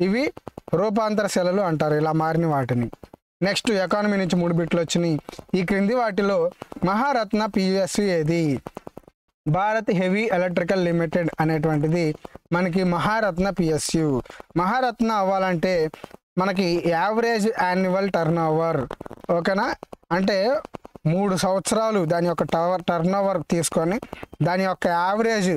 ఇవి రూపాంతర శలలు అంటారు. ఇలా మారిన వాటిని. నెక్స్ట్ ఎకానమీ నుంచి మూడు బిట్లు వచ్చినాయి. ఈ క్రింది వాటిలో మహారత్న పిఎస్సి ఏది? భారత్ హెవీ ఎలక్ట్రికల్ లిమిటెడ్ అనేటువంటిది మనకి మహారత్న పిఎస్యు మహారత్న అవ్వాలంటే మనకి యావరేజ్ యాన్యువల్ టర్న్ ఓవర్ ఓకేనా? అంటే మూడు సంవత్సరాలు దాని యొక్క టవర్ టర్న్ ఓవర్ తీసుకొని దాని యొక్క యావరేజ్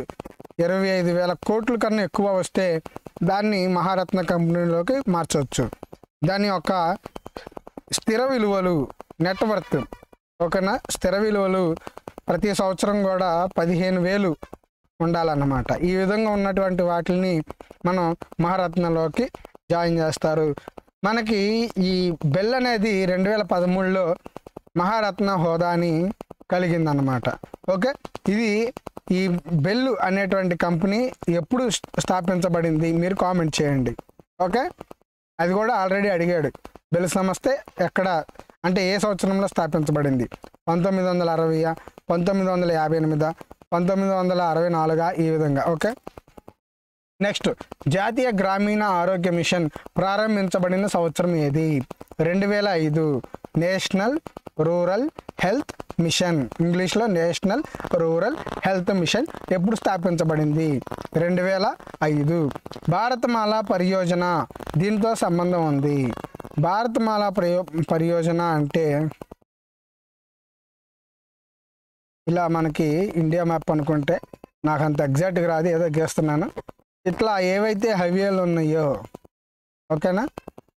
ఇరవై ఐదు వేల కోట్ల కన్నా ఎక్కువ వస్తే దాన్ని మహారత్న కంపెనీలోకి మార్చవచ్చు. దాని యొక్క స్థిర విలువలు నెట్వర్త్ ఓకేనా? స్థిర విలువలు ప్రతి సంవత్సరం కూడా పదిహేను వేలు ఉండాలన్నమాట. ఈ విధంగా ఉన్నటువంటి వాటిని మనం మహారత్నలోకి జాయిన్ చేస్తారు. మనకి ఈ బెల్ అనేది రెండు వేల పదమూడులో మహారత్న హోదాని కలిగిందన్నమాట. ఓకే? ఇది ఈ బెల్ అనేటువంటి కంపెనీ ఎప్పుడు స్థాపించబడింది మీరు కామెంట్ చేయండి. ఓకే? అది కూడా ఆల్రెడీ అడిగాడు. బెల్ సంస్థ ఎక్కడ అంటే ఏ సంవత్సరంలో స్థాపించబడింది? పంతొమ్మిది వందల అరవై పంతొమ్మిది వందల యాభై ఎనిమిదా పంతొమ్మిది వందల అరవై నాలుగా ఈ విధంగా. ఓకే? నెక్స్ట్ జాతీయ గ్రామీణ ఆరోగ్య మిషన్ ప్రారంభించబడిన సంవత్సరం ఏది? రెండు వేల ఐదు. National rural health mission. ఇంగ్లీష్లో నేషనల్ రూరల్ హెల్త్ మిషన్ ఎప్పుడు స్థాపించబడింది? రెండు వేల ఐదు. భారతమాల పరియోజన. దీంతో సంబంధం ఉంది. భారతమాల ప్రయో పరియోజన అంటే ఇలా మనకి ఇండియా మ్యాప్ అనుకుంటే నాకు అంత ఎగ్జాక్ట్గా రాదు ఏదో గీస్తున్నాను. ఇట్లా ఏవైతే హైవేలు ఉన్నాయో ఓకేనా?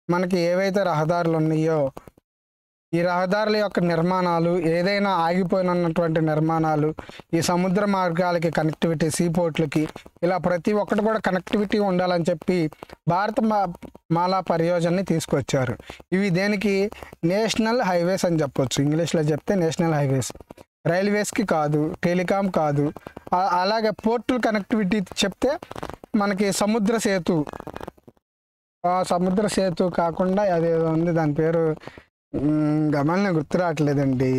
మనకి ఏవైతే రహదారులు ఉన్నాయో ఈ రహదారుల యొక్క నిర్మాణాలు ఏదైనా ఆగిపోయినటువంటి నిర్మాణాలు ఈ సముద్ర మార్గాలకి కనెక్టివిటీ సీపోర్ట్లకి ఇలా ప్రతి ఒక్కటి కూడా కనెక్టివిటీ ఉండాలని చెప్పి భారత మా- మాలా పరియోజనని తీసుకొచ్చారు. ఇవి దేనికి? నేషనల్ హైవేస్ అని చెప్పొచ్చు. ఇంగ్లీష్లో చెప్తే నేషనల్ హైవేస్. రైల్వేస్కి కాదు టెలికాం కాదు. అలాగే పోర్టుల కనెక్టివిటీ చెప్తే మనకి సముద్ర సేతు. సముద్ర సేతు కాకుండా అదేదో ఉంది దాని పేరు మ్, గమనం గుర్తు రావట్లేదండి.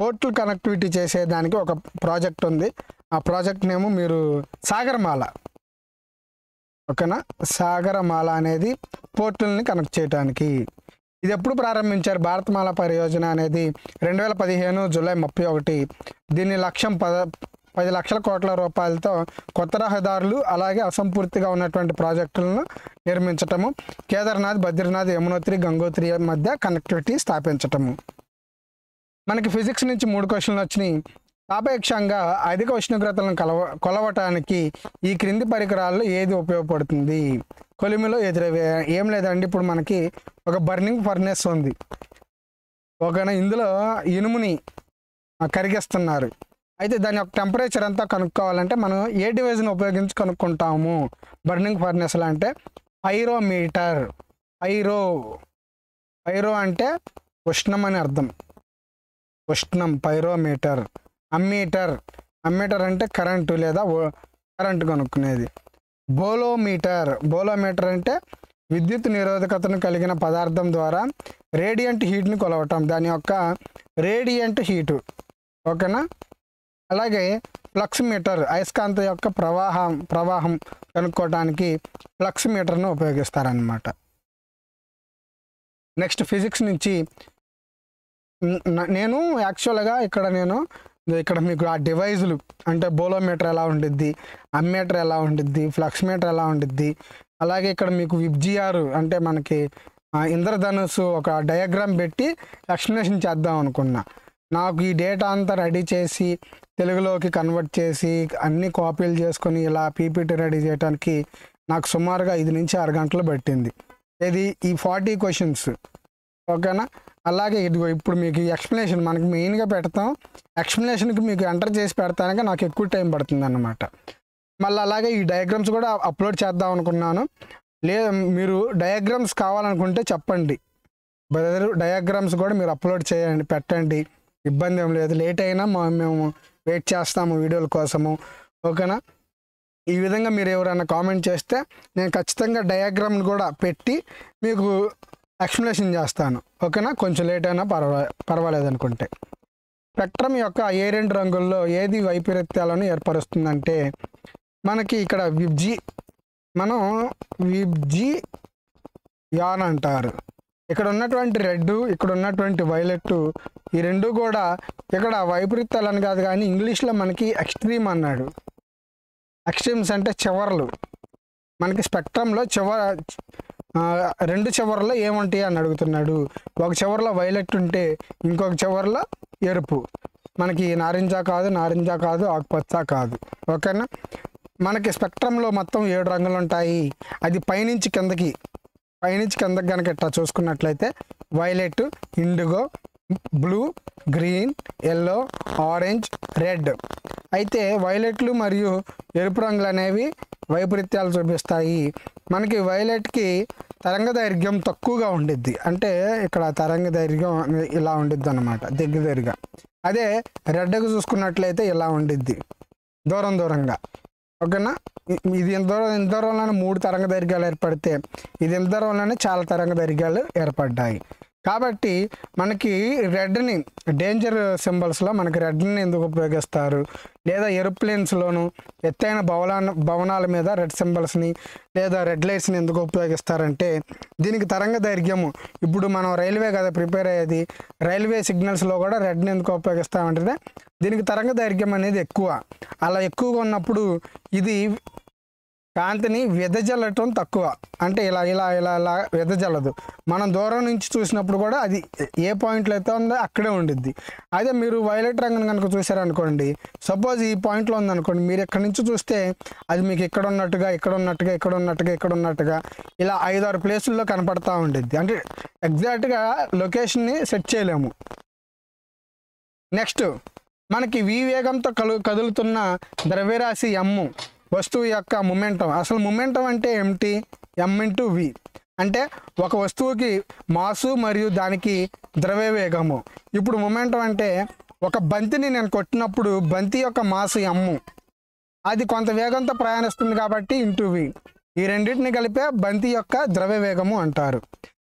పోర్టల్ కనెక్టివిటీ చేసేదానికి ఒక ప్రాజెక్ట్ ఉంది. ఆ ప్రాజెక్ట్ నేమో మీరు సాగరమాల. ఓకేనా? సాగరమాల అనేది పోర్టల్ని కనెక్ట్ చేయడానికి ఇది ఎప్పుడు ప్రారంభించారు? భారతమాల పరియోజన అనేది రెండు వేల పదిహేను జూలై ముప్పై ఒకటి. దీని లక్ష్యం పద పది లక్షల కోట్ల రూపాయలతో కొత్త రహదారులు అలాగే అసంపూర్తిగా ఉన్నటువంటి ప్రాజెక్టులను నిర్మించటము కేదార్నాథ్ బద్రీనాథ్ యమునోత్రి గంగోత్రి మధ్య కనెక్టివిటీ స్థాపించటము. మనకి ఫిజిక్స్ నుంచి మూడు క్వశ్చన్లు వచ్చినాయి. సాపేక్షంగా అధిక ఉష్ణోగ్రతలను కలవ కొలవటానికి ఈ క్రింది పరికరాల్లో ఏది ఉపయోగపడుతుంది? కొలిమిలో ఎదురవే ఏం లేదండి ఇప్పుడు మనకి ఒక బర్నింగ్ ఫర్నెస్ ఉంది. ఓకేనా ఇందులో ఇనుముని కరిగిస్తున్నారు. అయితే దాని యొక్క టెంపరేచర్ అంతా కనుక్కోవాలంటే మనం ఏ డివైజ్ని ఉపయోగించి కనుక్కుంటాము? బర్నింగ్ ఫర్నెస్లు అంటే పైరోమీటర్ పైరో పైరో అంటే ఉష్ణం అని అర్థం. ఉష్ణం పైరోమీటర్ అమ్మీటర్ అమ్మీటర్ అంటే కరెంటు లేదా ఓ- కరెంటు కనుక్కునేది. బోలోమీటర్ బోలోమీటర్ అంటే విద్యుత్ నిరోధకతను కలిగిన పదార్థం ద్వారా రేడియంట్ హీట్ని కొలవటం. దాని యొక్క రేడియంట్ హీటు ఓకేనా? అలాగే ఫ్లక్స్ మీటర్ అయస్కాంత యొక్క ప్రవాహం ప్రవాహం కనుక్కోవడానికి ఫ్లక్స్ మీటర్ను ఉపయోగిస్తారనమాట నెక్స్ట్ ఫిజిక్స్ నుంచి నేను యాక్చువల్గా ఇక్కడ నేను ఇక్కడ మీకు ఆ డివైజులు అంటే బోలోమీటర్ ఎలా ఉండిద్ది అమ్మీటర్ ఎలా ఉండిద్ది ఫ్లక్స్ మీటర్ ఎలా ఉండిద్ది అలాగే ఇక్కడ మీకు విబ్జిఆర్ అంటే మనకి ఇంద్రధనుసు ఒక డయాగ్రామ్ పెట్టి ఎక్స్ప్లెనేషన్ చేద్దాం అనుకున్నా. నాకు ఈ డేటా అంతా రెడీ చేసి తెలుగులోకి కన్వర్ట్ చేసి అన్ని కాపీలు చేసుకొని ఇలా పీపీటీ రెడీ చేయడానికి నాకు సుమారుగా ఐదు నుంచి ఆరు గంటలు పట్టింది. ఇది ఈ ఫార్టీ క్వశ్చన్స్ ఓకేనా? అలాగే ఇదిగో ఇప్పుడు మీకు ఎక్స్ప్లెనేషన్ మనకి మెయిన్గా పెడతాం. ఎక్స్ప్లెనేషన్కి మీకు ఎంటర్ చేసి పెడతానికి నాకు ఎక్కువ టైం పడుతుంది అన్నమాట మళ్ళీ అలాగే ఈ డయాగ్రామ్స్ కూడా అప్లోడ్ చేద్దాం అనుకున్నాను. లే మీరు డయాగ్రామ్స్ కావాలనుకుంటే చెప్పండి. బ్రదర్ డయాగ్రామ్స్ కూడా మీరు అప్లోడ్ చేయండి పెట్టండి. ఇబ్బంది ఏం లేదు. లేట్ అయినా మా- మేము వెయిట్ చేస్తాము వీడియోల కోసము. ఓకేనా? ఈ విధంగా మీరు ఎవరైనా కామెంట్ చేస్తే నేను ఖచ్చితంగా డయాగ్రామ్ని కూడా పెట్టి మీకు ఎక్స్ప్లెనేషన్ చేస్తాను. ఓకేనా? కొంచెం లేట్ అయినా పర్వాలే పర్వాలేదు అనుకుంటే స్పెక్ట్రమ్ యొక్క ఏ రెండు రంగుల్లో ఏది వైపరీత్యాలను ఏర్పరుస్తుందంటే మనకి ఇక్కడ విబ్జి మనం విబ్జి యాన్ అంటారు. ఇక్కడ ఉన్నటువంటి రెడ్ ఇక్కడ ఉన్నటువంటి వైలెట్ ఈ రెండు కూడా ఇక్కడ వైపరీత్యాలని కాదు కానీ ఇంగ్లీష్లో మనకి ఎక్స్ట్రీమ్ అన్నాడు. ఎక్స్ట్రీమ్స్ అంటే చివర్లు. మనకి స్పెక్ట్రంలో చివర రెండు చివర్లో ఏముంటాయి అని అడుగుతున్నాడు. ఒక చివరలో వైలెట్ ఉంటే ఇంకొక చివరలో ఎరుపు. మనకి నారింజ కాదు నారింజ కాదు ఆకుపచ్చ కాదు. ఓకేనా? మనకి స్పెక్ట్రంలో మొత్తం ఏడు రంగులు ఉంటాయి. అది పైనుంచి కిందకి పైనుంచి కిందకి కనుక ఇట్లా చూసుకున్నట్లయితే violet indigo blue green yellow orange red. అయితే వైలెట్లు మరియు ఎరుపు రంగులు అనేవి వైపరీత్యాలు చూపిస్తాయి. మనకి వైలెట్కి తరంగ దైర్ఘ్యం తక్కువగా ఉండిద్ది. అంటే ఇక్కడ తరంగ దైర్ఘ్యం ఇలా ఉండిద్ది అనమాట దగ్గర దగ్గరగా. అదే రెడ్కు చూసుకున్నట్లయితే ఇలా ఉండిద్ది దూరం దూరంగా. ఓకేనా? ఇది ఎంత దూరం ఎంత దూరంలోనే మూడు తరంగ దైర్ఘ్యాలు ఏర్పడితే ఇది ఎంత దూరంలోనే చాలా తరంగ దైర్ఘ్యాలు ఏర్పడ్డాయి. కాబట్టి మనకి రెడ్ని డేంజర్ సింబల్స్లో మనకి రెడ్ని ఎందుకు ఉపయోగిస్తారు? లేదా ఎరోప్లేన్స్లోను ఎత్తైన భవన భవనాల మీద రెడ్ సింబల్స్ని లేదా రెడ్ లైట్స్ని ఎందుకు ఉపయోగిస్తారంటే దీనికి తరంగ దైర్ఘ్యము. ఇప్పుడు మనం రైల్వే కదా ప్రిపేర్ అయ్యేది రైల్వే సిగ్నల్స్లో కూడా రెడ్ని ఎందుకు ఉపయోగిస్తామంటే దీనికి తరంగ దైర్ఘ్యం అనేది ఎక్కువ. అలా ఎక్కువగా ఉన్నప్పుడు ఇది కాంతిని వెదజల్లటం తక్కువ. అంటే ఇలా ఇలా ఇలా ఇలా వెదజల్లదు మనం దూరం నుంచి చూసినప్పుడు కూడా అది ఏ పాయింట్లో అయితే ఉందో అక్కడే ఉండిద్ది. అదే మీరు వైలెట్ రంగును కనుక చూసారనుకోండి సపోజ్ ఈ పాయింట్లో ఉందనుకోండి మీరు ఎక్కడి నుంచి చూస్తే అది మీకు ఇక్కడ ఉన్నట్టుగా ఇక్కడ ఉన్నట్టుగా ఇక్కడ ఉన్నట్టుగా ఇక్కడ ఉన్నట్టుగా ఇలా ఐదు ఆరు ప్లేసుల్లో కనపడతా ఉండిద్ది. అంటే ఎగ్జాక్ట్గా లొకేషన్ని సెట్ చేయలేము. నెక్స్ట్ మనకి వి వేగంతో కలు కదులుతున్న ద్రవ్యరాశి ఎమ్ము వస్తువు యొక్క మొమెంటం అసలు మొమెంటం అంటే ఏమిటి? ఎం ఇంటూ వి అంటే ఒక వస్తువుకి మాసు మరియు దానికి ద్రవ్య వేగము ఇప్పుడు మొమెంటం అంటే ఒక బంతిని నేను కొట్టినప్పుడు బంతి యొక్క మాసు ఎమ్ము అది కొంత వేగంతో ప్రయాణిస్తుంది కాబట్టి ఇంటూ వి ఈ రెండింటిని కలిపే బంతి యొక్క ద్రవ్య వేగము అంటారు.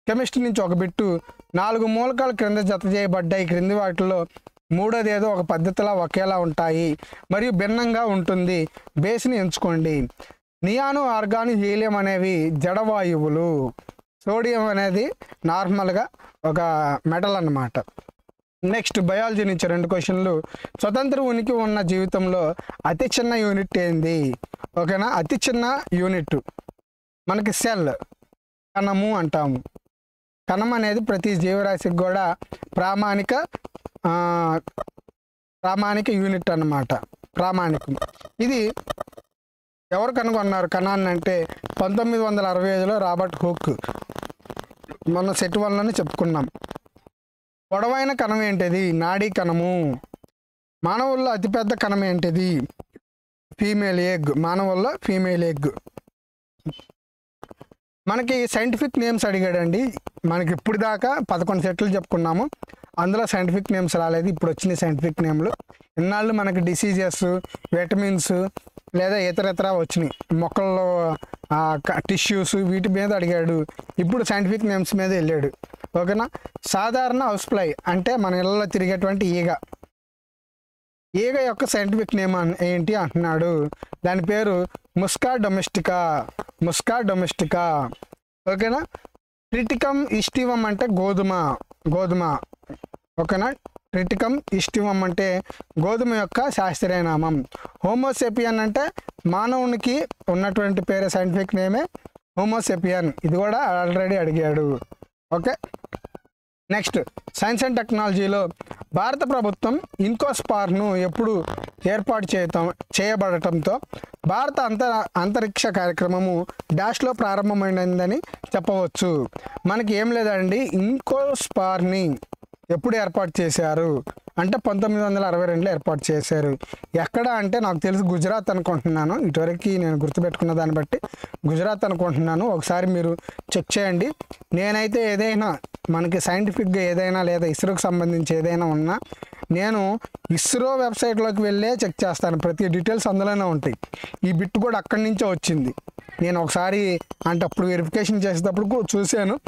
కెమిస్ట్రీ నుంచి ఒక బిట్టు నాలుగు మూలకాలు క్రింద జత చేయబడ్డాయి. క్రింది వాటిలో మూడోది ఏదో ఒక పద్ధతిలో ఒకేలా ఉంటాయి మరియు భిన్నంగా ఉంటుంది. బేస్ని ఎంచుకోండి. నియాను ఆర్గాను హీలియం అనేవి జడవాయువులు సోడియం అనేది నార్మల్గా ఒక మెటల్ అన్నమాట. నెక్స్ట్ బయాలజీ నుంచి రెండు క్వశ్చన్లు. స్వతంత్ర ఉనికి ఉన్న జీవితంలో అతి చిన్న యూనిట్ ఏంది? ఓకేనా? అతి చిన్న యూనిట్. మనకి సెల్. కణము అంటాము. కణం అనేది ప్రతి జీవరాశికి కూడా ప్రామాణిక ప్రామాణిక యూనిట్ అన్నమాట. ప్రామాణికం. ఇది ఎవరు కనుగొన్నారు? కణాన్ని అంటే పంతొమ్మిది వందల అరవై ఐదులో రాబర్ట్ హుక్. మొన్న సెట్ వల్లనే చెప్పుకున్నాం. పొడవైన కణం ఏంటిది? నాడీ కణము. మానవుల్లో అతిపెద్ద కణం ఏంటిది? Female egg. మానవుల్లో ఫీమేల్ ఎగ్. మనకి సైంటిఫిక్ నేమ్స్ అడిగాడండి. మనకి ఇప్పుడు దాకా పదకొండు సెట్లు చెప్పుకున్నాము. అందులో సైంటిఫిక్ నేమ్స్ రాలేదు. ఇప్పుడు వచ్చినాయి సైంటిఫిక్ నేమ్లు ఇన్నాళ్ళు మనకి డిసీజెస్ విటమిన్స్ లేదా ఇతర ఇతర వచ్చినాయి. మొక్కల్లో టిష్యూస్ వీటి మీద అడిగాడు. ఇప్పుడు సైంటిఫిక్ నేమ్స్ మీద వెళ్ళాడు. ఓకేనా? సాధారణ హౌస్ ఫ్లై అంటే మన ఇళ్ళలో తిరిగేటువంటి ఈగ. ఈగ యొక్క సైంటిఫిక్ నేమ్ ఏంటి అంటున్నాడు? దాని పేరు ముస్కా డొమెస్టికా. Musca domestica. ఓకేనా? ట్రిటికమ్ ఇష్టివం అంటే గోధుమ. గోధుమ. ఓకేనా? ట్రిటికమ్ ఇష్టివం అంటే గోధుమ యొక్క శాస్త్రీయ నామం. హోమోసెపియన్ అంటే మానవునికి ఉన్నటువంటి పేరు సైంటిఫిక్ నేమే హోమోసెపియన్. ఇది కూడా ఆల్రెడీ అడిగాడు. ఓకే? నెక్స్ట్ సైన్స్ అండ్ టెక్నాలజీలో భారత ప్రభుత్వం ఇన్కోస్పార్ను ఎప్పుడు ఏర్పాటు చేయటం చేయబడటంతో భారత అంతర అంతరిక్ష కార్యక్రమము డాష్లో ప్రారంభమైనదని చెప్పవచ్చు. మనకి ఏం లేదండి ఇన్కోస్పార్ని ఎప్పుడు ఏర్పాటు చేశారు? అంటే పంతొమ్మిది వందల అరవై రెండులో ఏర్పాటు చేశారు. ఎక్కడ అంటే నాకు తెలిసి గుజరాత్ అనుకుంటున్నాను. ఇటువరకు నేను గుర్తుపెట్టుకున్న దాన్ని బట్టి గుజరాత్ అనుకుంటున్నాను. ఒకసారి మీరు చెక్ చేయండి. నేనైతే ఏదైనా మనకి సైంటిఫిక్గా ఏదైనా లేదా ఇస్రోకి సంబంధించి ఏదైనా ఉన్నా నేను ఇస్రో వెబ్సైట్లోకి వెళ్ళే చెక్ చేస్తాను. ప్రతి డీటెయిల్స్ అందులోనే ఉంటాయి. ఈ బిట్ కూడా అక్కడి నుంచే వచ్చింది. నేను ఒకసారి అంటే అప్పుడు వెరిఫికేషన్ చేసేటప్పుడు చూశాను.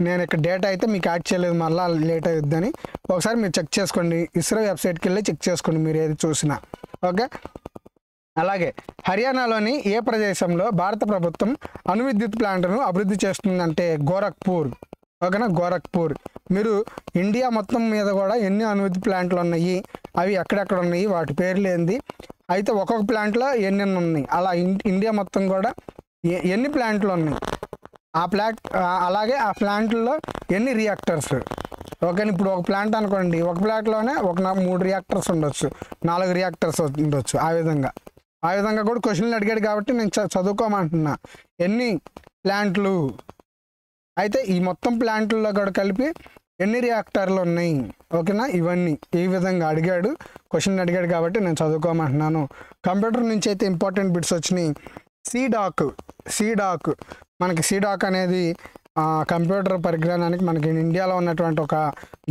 నేను ఇక్కడ డేటా అయితే మీకు యాడ్ చేయలేదు. మళ్ళీ లేట్ అవుతుందని ఒకసారి మీరు చెక్ చేసుకోండి. ఇస్రో వెబ్సైట్కి వెళ్ళి చెక్ చేసుకోండి మీరు ఏది చూసినా. ఓకే? అలాగే హర్యానాలోని ఏ ప్రదేశంలో భారత ప్రభుత్వం అణువిద్యుత్ ప్లాంట్ను అభివృద్ధి చేస్తుందంటే గోరఖ్పూర్. ఓకేనా? గోరఖ్పూర్. మీరు ఇండియా మొత్తం మీద కూడా ఎన్ని అనుమతి ప్లాంట్లు ఉన్నాయి అవి ఎక్కడెక్కడ ఉన్నాయి వాటి పేర్లు ఏంది? అయితే ఒక్కొక్క ప్లాంట్లో ఎన్నెన్ని ఉన్నాయి? అలా ఇండియా మొత్తం కూడా ఎన్ని ప్లాంట్లు ఉన్నాయి? ఆ ప్లాంట్ అలాగే ఆ ప్లాంట్లో ఎన్ని రియాక్టర్స్? ఓకే ఇప్పుడు ఒక ప్లాంట్ అనుకోండి ఒక ప్లాంట్లోనే ఒక మూడు రియాక్టర్స్ ఉండొచ్చు నాలుగు రియాక్టర్స్ ఉండొచ్చు ఆ విధంగా. ఆ విధంగా కూడా క్వశ్చన్లు అడిగాడు కాబట్టి నేను చదువుకోమంటున్నా. ఎన్ని ప్లాంట్లు? అయితే ఈ మొత్తం ప్లాంట్లలో కూడా కలిపి ఎన్ని రియాక్టర్లు ఉన్నాయి? ఓకేనా? ఇవన్నీ ఈ విధంగా అడిగాడు. క్వశ్చన్ అడిగాడు కాబట్టి నేను చదువుకోమంటున్నాను. కంప్యూటర్ నుంచి అయితే ఇంపార్టెంట్ బిట్స్ వచ్చినాయి. సీడాక్ సీడాక్ మనకి సీడాక్ అనేది కంప్యూటర్ పరిజ్ఞానానికి మనకి ఇండియాలో ఉన్నటువంటి ఒక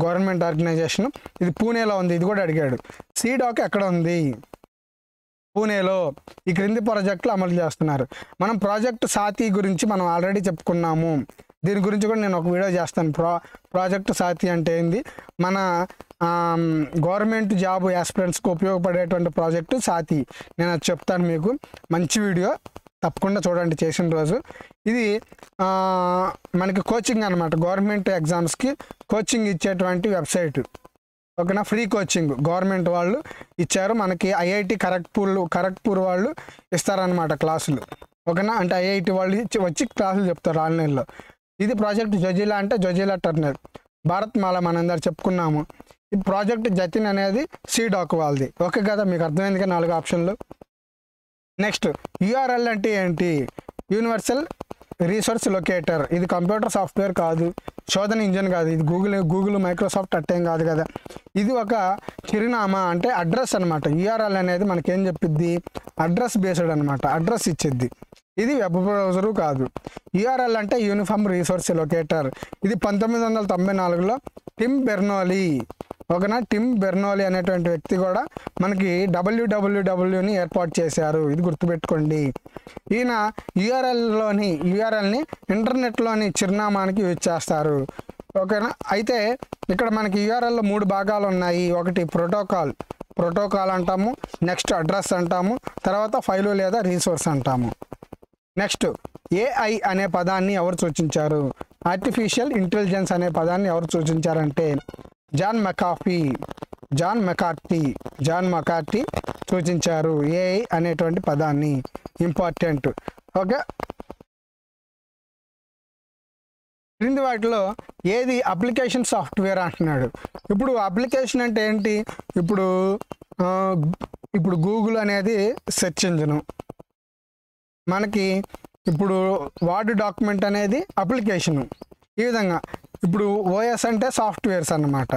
గవర్నమెంట్ ఆర్గనైజేషన్ ఇది పూణేలో ఉంది. ఇది కూడా అడిగాడు. సీడాక్ ఎక్కడ ఉంది? పూణేలో. ఈ క్రింది ప్రాజెక్టులు అమలు చేస్తున్నారు. మనం ప్రాజెక్ట్ సాతి గురించి మనం ఆల్రెడీ చెప్పుకున్నాము. దీని గురించి కూడా నేను ఒక వీడియో చేస్తాను. ప్రా ప్రాజెక్ట్ సాతి అంటే ఏంది? మన గవర్నమెంట్ జాబ్ యాస్పిరెంట్స్కి ఉపయోగపడేటువంటి ప్రాజెక్టు సాతి. నేను అది చెప్తాను మీకు. మంచి వీడియో. తప్పకుండా చూడండి చేసిన రోజు. ఇది మనకి కోచింగ్ అనమాట గవర్నమెంట్ ఎగ్జామ్స్కి కోచింగ్ ఇచ్చేటువంటి వెబ్సైట్. ఓకేనా? Free coaching. గవర్నమెంట్ వాళ్ళు ఇచ్చారు. మనకి ఐఐటి ఖరగ్పూర్ ఖరగ్పూర్ వాళ్ళు ఇస్తారనమాట క్లాసులు. ఓకేనా? అంటే ఐఐటి వాళ్ళు ఇచ్చి- వచ్చి క్లాసులు చెప్తారు ఆన్లైన్లో. ఇది ప్రాజెక్ట్ జొజిలా అంటే జొజిలా టర్నర్. భారత్ మాల మనందరు చెప్పుకున్నాము. ఈ ప్రాజెక్ట్ జతిన్ అనేది సి డాక్ వాళ్ళది. ఓకే కదా మీకు అర్థమైంది కదా నాలుగు ఆప్షన్లు? నెక్స్ట్ యూఆర్ఎల్ అంటే ఏంటి? యూనివర్సల్ రీసెర్చ్ లొకేటర్ ఇది కంప్యూటర్ సాఫ్ట్వేర్ కాదు. శోధన ఇంజన్ కాదు. ఇది గూగుల్ గూగుల్ మైక్రోసాఫ్ట్ అట్టేం కాదు కదా. ఇది ఒక చిరునామా అంటే అడ్రస్ అనమాట యూఆర్ఎల్ అనేది మనకేం చెప్పిద్ది అడ్రస్ బేస్డ్ అనమాట అడ్రస్ ఇచ్చిద్ది. ఇది వెబ్ బ్రౌజరు కాదు. యూఆర్ఎల్ అంటే యూనిఫామ్ రీసోర్స్ లొకేటర్ ఇది పంతొమ్మిది వందల తొంభై నాలుగులో టిమ్ బెర్నోలీ ఓకేనా? టిమ్ బెర్నోలి అనేటువంటి వ్యక్తి కూడా మనకి డబ్ల్యూడబ్ల్యూడబ్ల్యూని ఏర్పాటు చేశారు. ఇది గుర్తుపెట్టుకోండి. ఈయన యూఆర్ఎల్లోని యూఆర్ఎల్ని ఇంటర్నెట్లోని చిరునామానికి యూజ్ చేస్తారు. ఓకేనా? అయితే ఇక్కడ మనకి యూఆర్ఎల్లో మూడు భాగాలు ఉన్నాయి. ఒకటి ప్రోటోకాల్. ప్రోటోకాల్ అంటాము. నెక్స్ట్ అడ్రస్ అంటాము. తర్వాత ఫైలు లేదా రీసోర్స్ అంటాము. నెక్స్ట్ ఏఐ అనే పదాన్ని ఎవరు సూచించారు? ఆర్టిఫిషియల్ ఇంటెలిజెన్స్ అనే పదాన్ని ఎవరు సూచించారంటే John McAfee John McCarthy John McCarthy సూచించారు ఏఐ అనేటువంటి పదాన్ని. Important okay. క్రింది వాటిలో ఏది అప్లికేషన్ సాఫ్ట్వేర్ అంటున్నాడు? ఇప్పుడు అప్లికేషన్ అంటే ఏంటి? ఇప్పుడు ఇప్పుడు గూగుల్ అనేది సెర్చ్ ఇంజిన్. మనకి ఇప్పుడు వార్డ్ డాక్యుమెంట్ అనేది అప్లికేషను. ఈ విధంగా ఇప్పుడు ఓఎస్ అంటే సాఫ్ట్వేర్స్ అన్నమాట.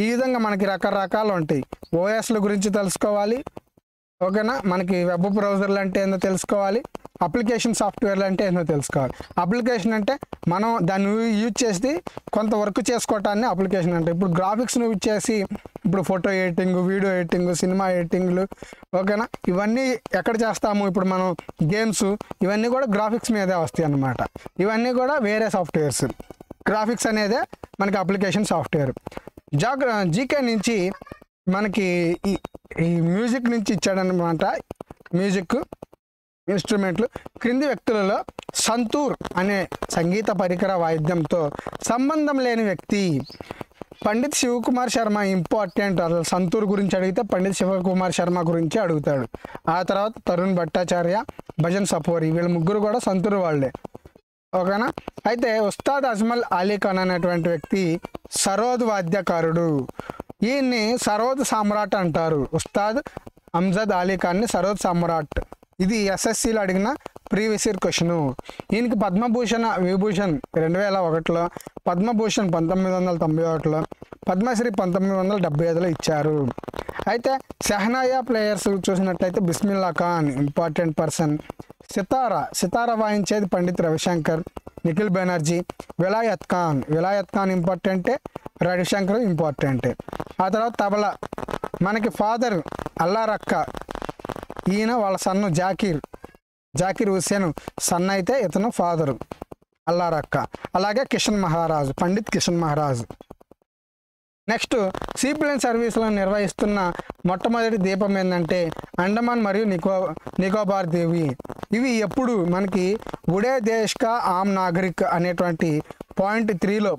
ఈ విధంగా మనకి రకరకాలు ఉంటాయి. ఓఎస్ల గురించి తెలుసుకోవాలి. ఓకేనా? మనకి వెబ్ బ్రౌజర్లు అంటే ఏందో తెలుసుకోవాలి. అప్లికేషన్ సాఫ్ట్వేర్లు అంటే ఏంటో తెలుసుకోవాలి. అప్లికేషన్ అంటే మనం దాన్ని యూజ్ చేసి కొంత వర్క్ చేసుకోవటాన్ని అప్లికేషన్ అంటే ఇప్పుడు గ్రాఫిక్స్ను యూజ్ చేసి ఇప్పుడు photo editing video editing cinema ఎడిటింగ్లు ఓకేనా? ఇవన్నీ ఎక్కడ చేస్తాము? ఇప్పుడు మనం గేమ్స్ ఇవన్నీ కూడా గ్రాఫిక్స్ మీదే వస్తాయి అన్నమాట. ఇవన్నీ కూడా వేరే సాఫ్ట్వేర్స్. గ్రాఫిక్స్ అనేదే మనకి అప్లికేషన్ సాఫ్ట్వేర్. జాగ్ర జీకే నుంచి మనకి ఈ ఈ మ్యూజిక్ నుంచి ఇచ్చాడనమాట మ్యూజిక్ ఇన్స్ట్రుమెంట్లు. క్రింది వ్యక్తులలో సంతూర్ అనే సంగీత పరికర వాయిద్యంతో సంబంధం లేని వ్యక్తి పండిత్ శివకుమార్ శర్మ ఇంపార్టెంట్ అసలు సంతూర్ గురించి అడిగితే పండిత్ శివకుమార్ శర్మ గురించి అడుగుతాడు. ఆ తర్వాత తరుణ్ భట్టాచార్య భజన్ సపోరి వీళ్ళ ముగ్గురు కూడా సంతూర్ వాళ్ళే. ఓకేనా? అయితే ఉస్తాద్ అజ్మల్ అలీ ఖాన్ అనేటువంటి వ్యక్తి సరోద్ వాద్యకారుడు. ఈయన్ని సరోద్ సామ్రాట్ అంటారు. ఉస్తాద్ అమ్జద్ అలీ ఖాన్ని సరోద్ సామ్రాట్ ఇది ఎస్ఎస్సిలో అడిగిన ప్రీవియస్ ఇయర్ క్వశ్చన్ ఈయనకి పద్మభూషణ విభూషణ్ రెండు వేల ఒకటిలో పద్మభూషణ్ పంతొమ్మిది వందల తొంభై ఒకటిలో పద్మశ్రీ పంతొమ్మిది వందల డెబ్బై ఐదులో ఇచ్చారు. అయితే షహనాయా ప్లేయర్స్ చూసినట్లయితే బిస్మిల్లా ఖాన్ ఇంపార్టెంట్ పర్సన్. సితారా సితారా వాయించేది పండిత్ రవిశంకర్ నిఖిల్ బెనర్జీ విలాయత్ ఖాన్. విలాయత్ ఖాన్ ఇంపార్టెంటే రవిశంకర్ ఇంపార్టెంటే. ఆ తర్వాత తబలా. మనకి ఫాదర్ అల్లారక్క ఈయన వాళ్ళ సన్ను జాకీర్. జాకీర్ హుస్సేన్ సన్ అయితే ఇతను ఫాదరు. అల్లారక్క. అలాగే కిషన్ మహారాజు పండిత్ కిషన్ మహారాజ్. నెక్స్ట్ సీప్లేన్ సర్వీసులను నిర్వహిస్తున్న మొట్టమొదటి దీపం ఏంటంటే అండమాన్ మరియు నికో నికోబార్ దేవి. ఇవి ఎప్పుడు మనకి ఉడే దేశ్ కా ఆమ్ నాగరిక్ అనేటువంటి పాయింట్ త్రీలో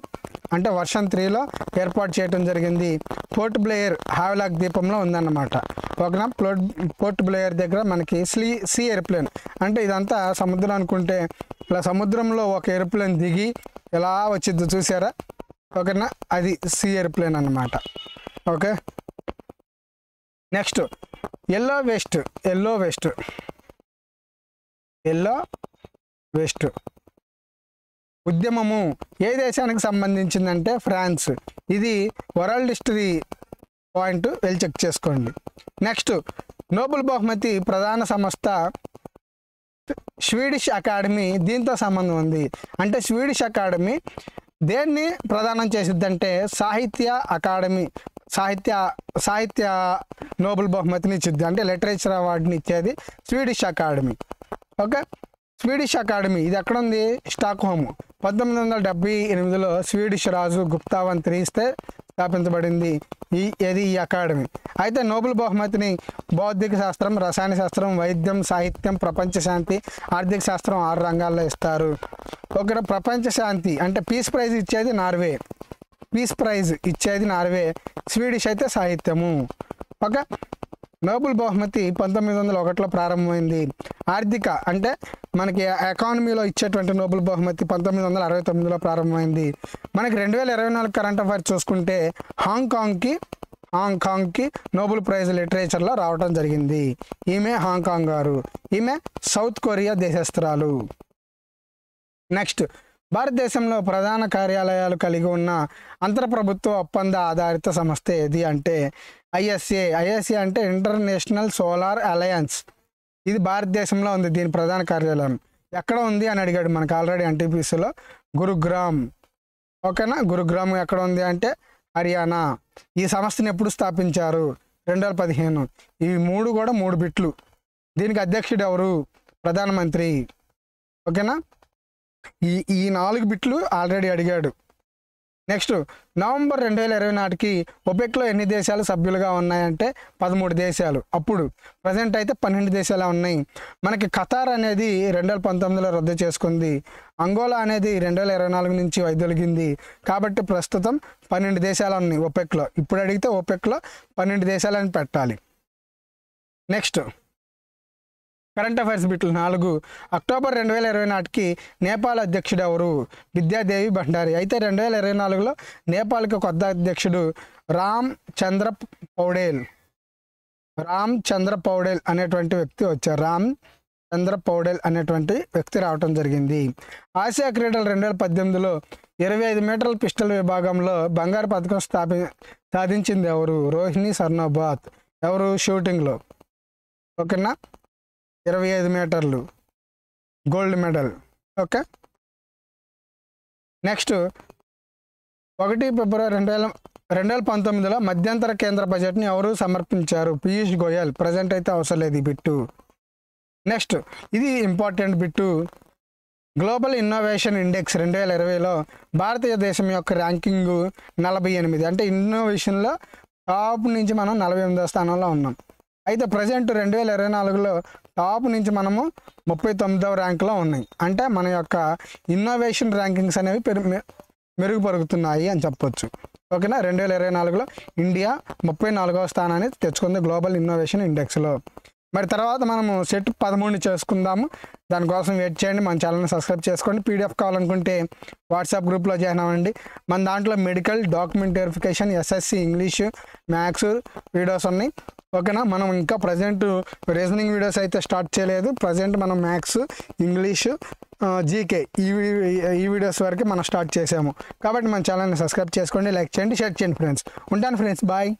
అంటే వర్షన్ త్రీలో ఏర్పాటు చేయడం జరిగింది. పోర్ట్ బ్లేయర్ హావ్లాక్ దీపంలో ఉందన్నమాట. ఓకేనా ప్లోట్ పోర్ట్ బ్లేయర్ దగ్గర మనకి స్లీ సీ ఎయిర్ప్లేన్ అంటే ఇదంతా సముద్రం అనుకుంటే ఇలా సముద్రంలో ఒక ఎయిర్ప్లేన్ దిగి ఎలా వచ్చిందో చూసారా ఓకేనా? అది సి ఎయిర్ప్లేన్ అన్నమాట. Okay? Next. Yellow vest. Yellow vest. Yellow vest. ఉద్యమము ఏ దేశానికి సంబంధించిందంటే ఫ్రాన్స్. ఇది వరల్డ్ హిస్టరీ పాయింట్ వెళ్ళి చెక్ చేసుకోండి. నెక్స్ట్. నోబెల్ బహుమతి ప్రధాన సంస్థ స్వీడిష్ అకాడమీ దీంతో సంబంధం ఉంది. అంటే స్వీడిష్ అకాడమీ దేన్ని ప్రదానం చేసిద్దంటే సాహిత్య అకాడమీ సాహిత్య సాహిత్య నోబెల్ బహుమతిని ఇచ్చిద్ది. అంటే లిటరేచర్ అవార్డుని ఇచ్చేది Swedish academy. Okay? Swedish academy ఇది ఎక్కడ ఉంది స్టాక్ హోమ్ పంతొమ్మిది వందల డెబ్బై ఎనిమిదిలో స్వీడిష్ రాజు గుప్తావంత్ ఇస్తే స్థాపించబడింది ఈ ఏది ఈ అకాడమీ. అయితే నోబెల్ బహుమతిని బౌద్ధిక శాస్త్రం రసాయన శాస్త్రం వైద్యం సాహిత్యం ప్రపంచ శాంతి ఆర్థిక శాస్త్రం ఆరు రంగాల్లో ఇస్తారు. ఒక ప్రపంచ శాంతి అంటే పీస్ ప్రైజ్ ఇచ్చేది నార్వే. పీస్ ప్రైజ్ ఇచ్చేది నార్వే. స్వీడిష్ అయితే సాహిత్యము. ఓకే నోబుల్ బహుమతి పంతొమ్మిది వందల ఒకటిలో ప్రారంభమైంది. ఆర్థిక అంటే మనకి ఎకానమీలో ఇచ్చేటువంటి నోబుల్ బహుమతి పంతొమ్మిది వందల అరవై తొమ్మిదిలో ప్రారంభమైంది. మనకి రెండు వేల ఇరవై నాలుగు కరెంట్ అఫైర్స్ చూసుకుంటే హాంకాంగ్కి హాంకాంగ్కి నోబెల్ ప్రైజ్ లిటరేచర్లో రావడం జరిగింది. ఈమె హాంకాంగ్ గారు. ఈమె సౌత్ కొరియా దేశస్తురాలు నెక్స్ట్ భారతదేశంలో ప్రధాన కార్యాలయాలు కలిగి ఉన్న అంతర్ప్రభుత్వ ఒప్పంద ఆధారిత సంస్థ ఏది అంటే ఐఎస్ఏ. ఐఎస్ఏ అంటే ఇంటర్నేషనల్ సోలార్ అలయన్స్. ఇది భారతదేశంలో ఉంది దీని ప్రధాన కార్యాలయం. ఎక్కడ ఉంది అని అడిగాడు మనకు ఆల్రెడీ ఎన్టీపీసీలో గురుగ్రామ్. ఓకేనా? గురుగ్రామ్ ఎక్కడ ఉంది అంటే హర్యానా. ఈ సంస్థను ఎప్పుడు స్థాపించారు? రెండు వేల పదిహేను. ఇవి మూడు కూడా మూడు బిట్లు. దీనికి అధ్యక్షుడు ఎవరు? ప్రధానమంత్రి. ఓకేనా? ఈ ఈ నాలుగు బిట్లు ఆల్రెడీ అడిగాడు. నెక్స్ట్ నవంబర్ రెండు వేల ఇరవై నాటికి ఒపెక్లో ఎన్ని దేశాలు సభ్యులుగా ఉన్నాయంటే పదమూడు దేశాలు. అప్పుడు ప్రజెంట్ అయితే పన్నెండు దేశాలు ఉన్నాయి. మనకి ఖతార్ అనేది రెండు వేల పంతొమ్మిదిలో రద్దు చేసుకుంది. అంగోలా అనేది రెండు వేల ఇరవై నాలుగు నుంచి వైదొలిగింది. కాబట్టి ప్రస్తుతం పన్నెండు దేశాలు ఉన్నాయి ఒపెక్లో ఇప్పుడు అడిగితే ఒపెక్లో పన్నెండు దేశాలని పెట్టాలి. నెక్స్ట్ కరెంట్ అఫైర్స్ బిట్లు నాలుగు. అక్టోబర్ రెండు వేల ఇరవై నాటికి నేపాల్ అధ్యక్షుడు ఎవరు? విద్యాదేవి భండారి. అయితే రెండు వేల ఇరవై నాలుగులో నేపాల్కి కొత్త అధ్యక్షుడు రామ్ చంద్ర పౌడేల్. రామ్ చంద్ర పౌడేల్ అనేటువంటి వ్యక్తి వచ్చారు. రామ్ చంద్ర పౌడేల్ అనేటువంటి వ్యక్తి రావటం జరిగింది. ఆసియా క్రీడలు రెండు వేల పద్దెనిమిదిలో ఇరవై ఐదు మీటర్ల పిస్టల్ విభాగంలో బంగారు పథకం స్థాపి సాధించింది ఎవరు? రోహిణి సర్నోబాత్ ఎవరు? షూటింగ్లో. ఓకేనా? ఇరవై ఐదు మీటర్లు. Gold medal. ఓకే? నెక్స్ట్ ఒకటి ఫిబ్రవరి రెండు వేల రెండు వేల పంతొమ్మిదిలో మధ్యంతర కేంద్ర బడ్జెట్ని ఎవరు సమర్పించారు? పీయూష్ గోయల్. ప్రజెంట్ అయితే అవసరం లేదు ఈ బిట్టు. నెక్స్ట్ ఇది important bit. Global innovation index రెండు వేల ఇరవైలో భారతీయ దేశం యొక్క ర్యాంకింగ్ నలభై ఎనిమిది. అంటే ఇన్నోవేషన్లో టాప్ నుంచి మనం నలభై ఎనిమిదో స్థానంలో ఉన్నాం. అయితే ప్రజెంట్ రెండు వేల ఇరవై నాలుగులో టాప్ నుంచి మనము ముప్పై తొమ్మిదవ ర్యాంక్లో ఉన్నాయి. అంటే మన యొక్క ఇన్నోవేషన్ ర్యాంకింగ్స్ అనేవి పెరు మెరుగుపరుగుతున్నాయి అని చెప్పొచ్చు. ఓకేనా? రెండు వేల ఇరవై నాలుగులో ఇండియా ముప్పై నాలుగవ స్థానాన్ని తెచ్చుకుంది గ్లోబల్ ఇన్నోవేషన్ ఇండెక్స్లో మరి తర్వాత మనము సెట్ పదమూడుని చేసుకుందాము. దానికోసం వెయిట్ చేయండి. మన ఛానల్ని సబ్స్క్రైబ్ చేసుకోండి. పీడిఎఫ్ కావాలనుకుంటే వాట్సాప్ గ్రూప్లో జాయిన్ అవ్వండి. మన దాంట్లో medical document verification SSC English maths videos ఉన్నాయి. ఓకేనా? మనం ఇంకా ప్రజెంట్ రీజనింగ్ వీడియోస్ అయితే స్టార్ట్ చేయలేదు. ప్రజెంట్ మనం మ్యాథ్స్ ఇంగ్లీషు జీకే ఈ ఈ వీడియోస్ వరకు మనం స్టార్ట్ చేసాము. కాబట్టి మన ఛానల్ని సబ్స్క్రైబ్ చేసుకోండి లైక్ చేయండి షేర్ చేయండి ఫ్రెండ్స్. ఉంటాను ఫ్రెండ్స్. బాయ్.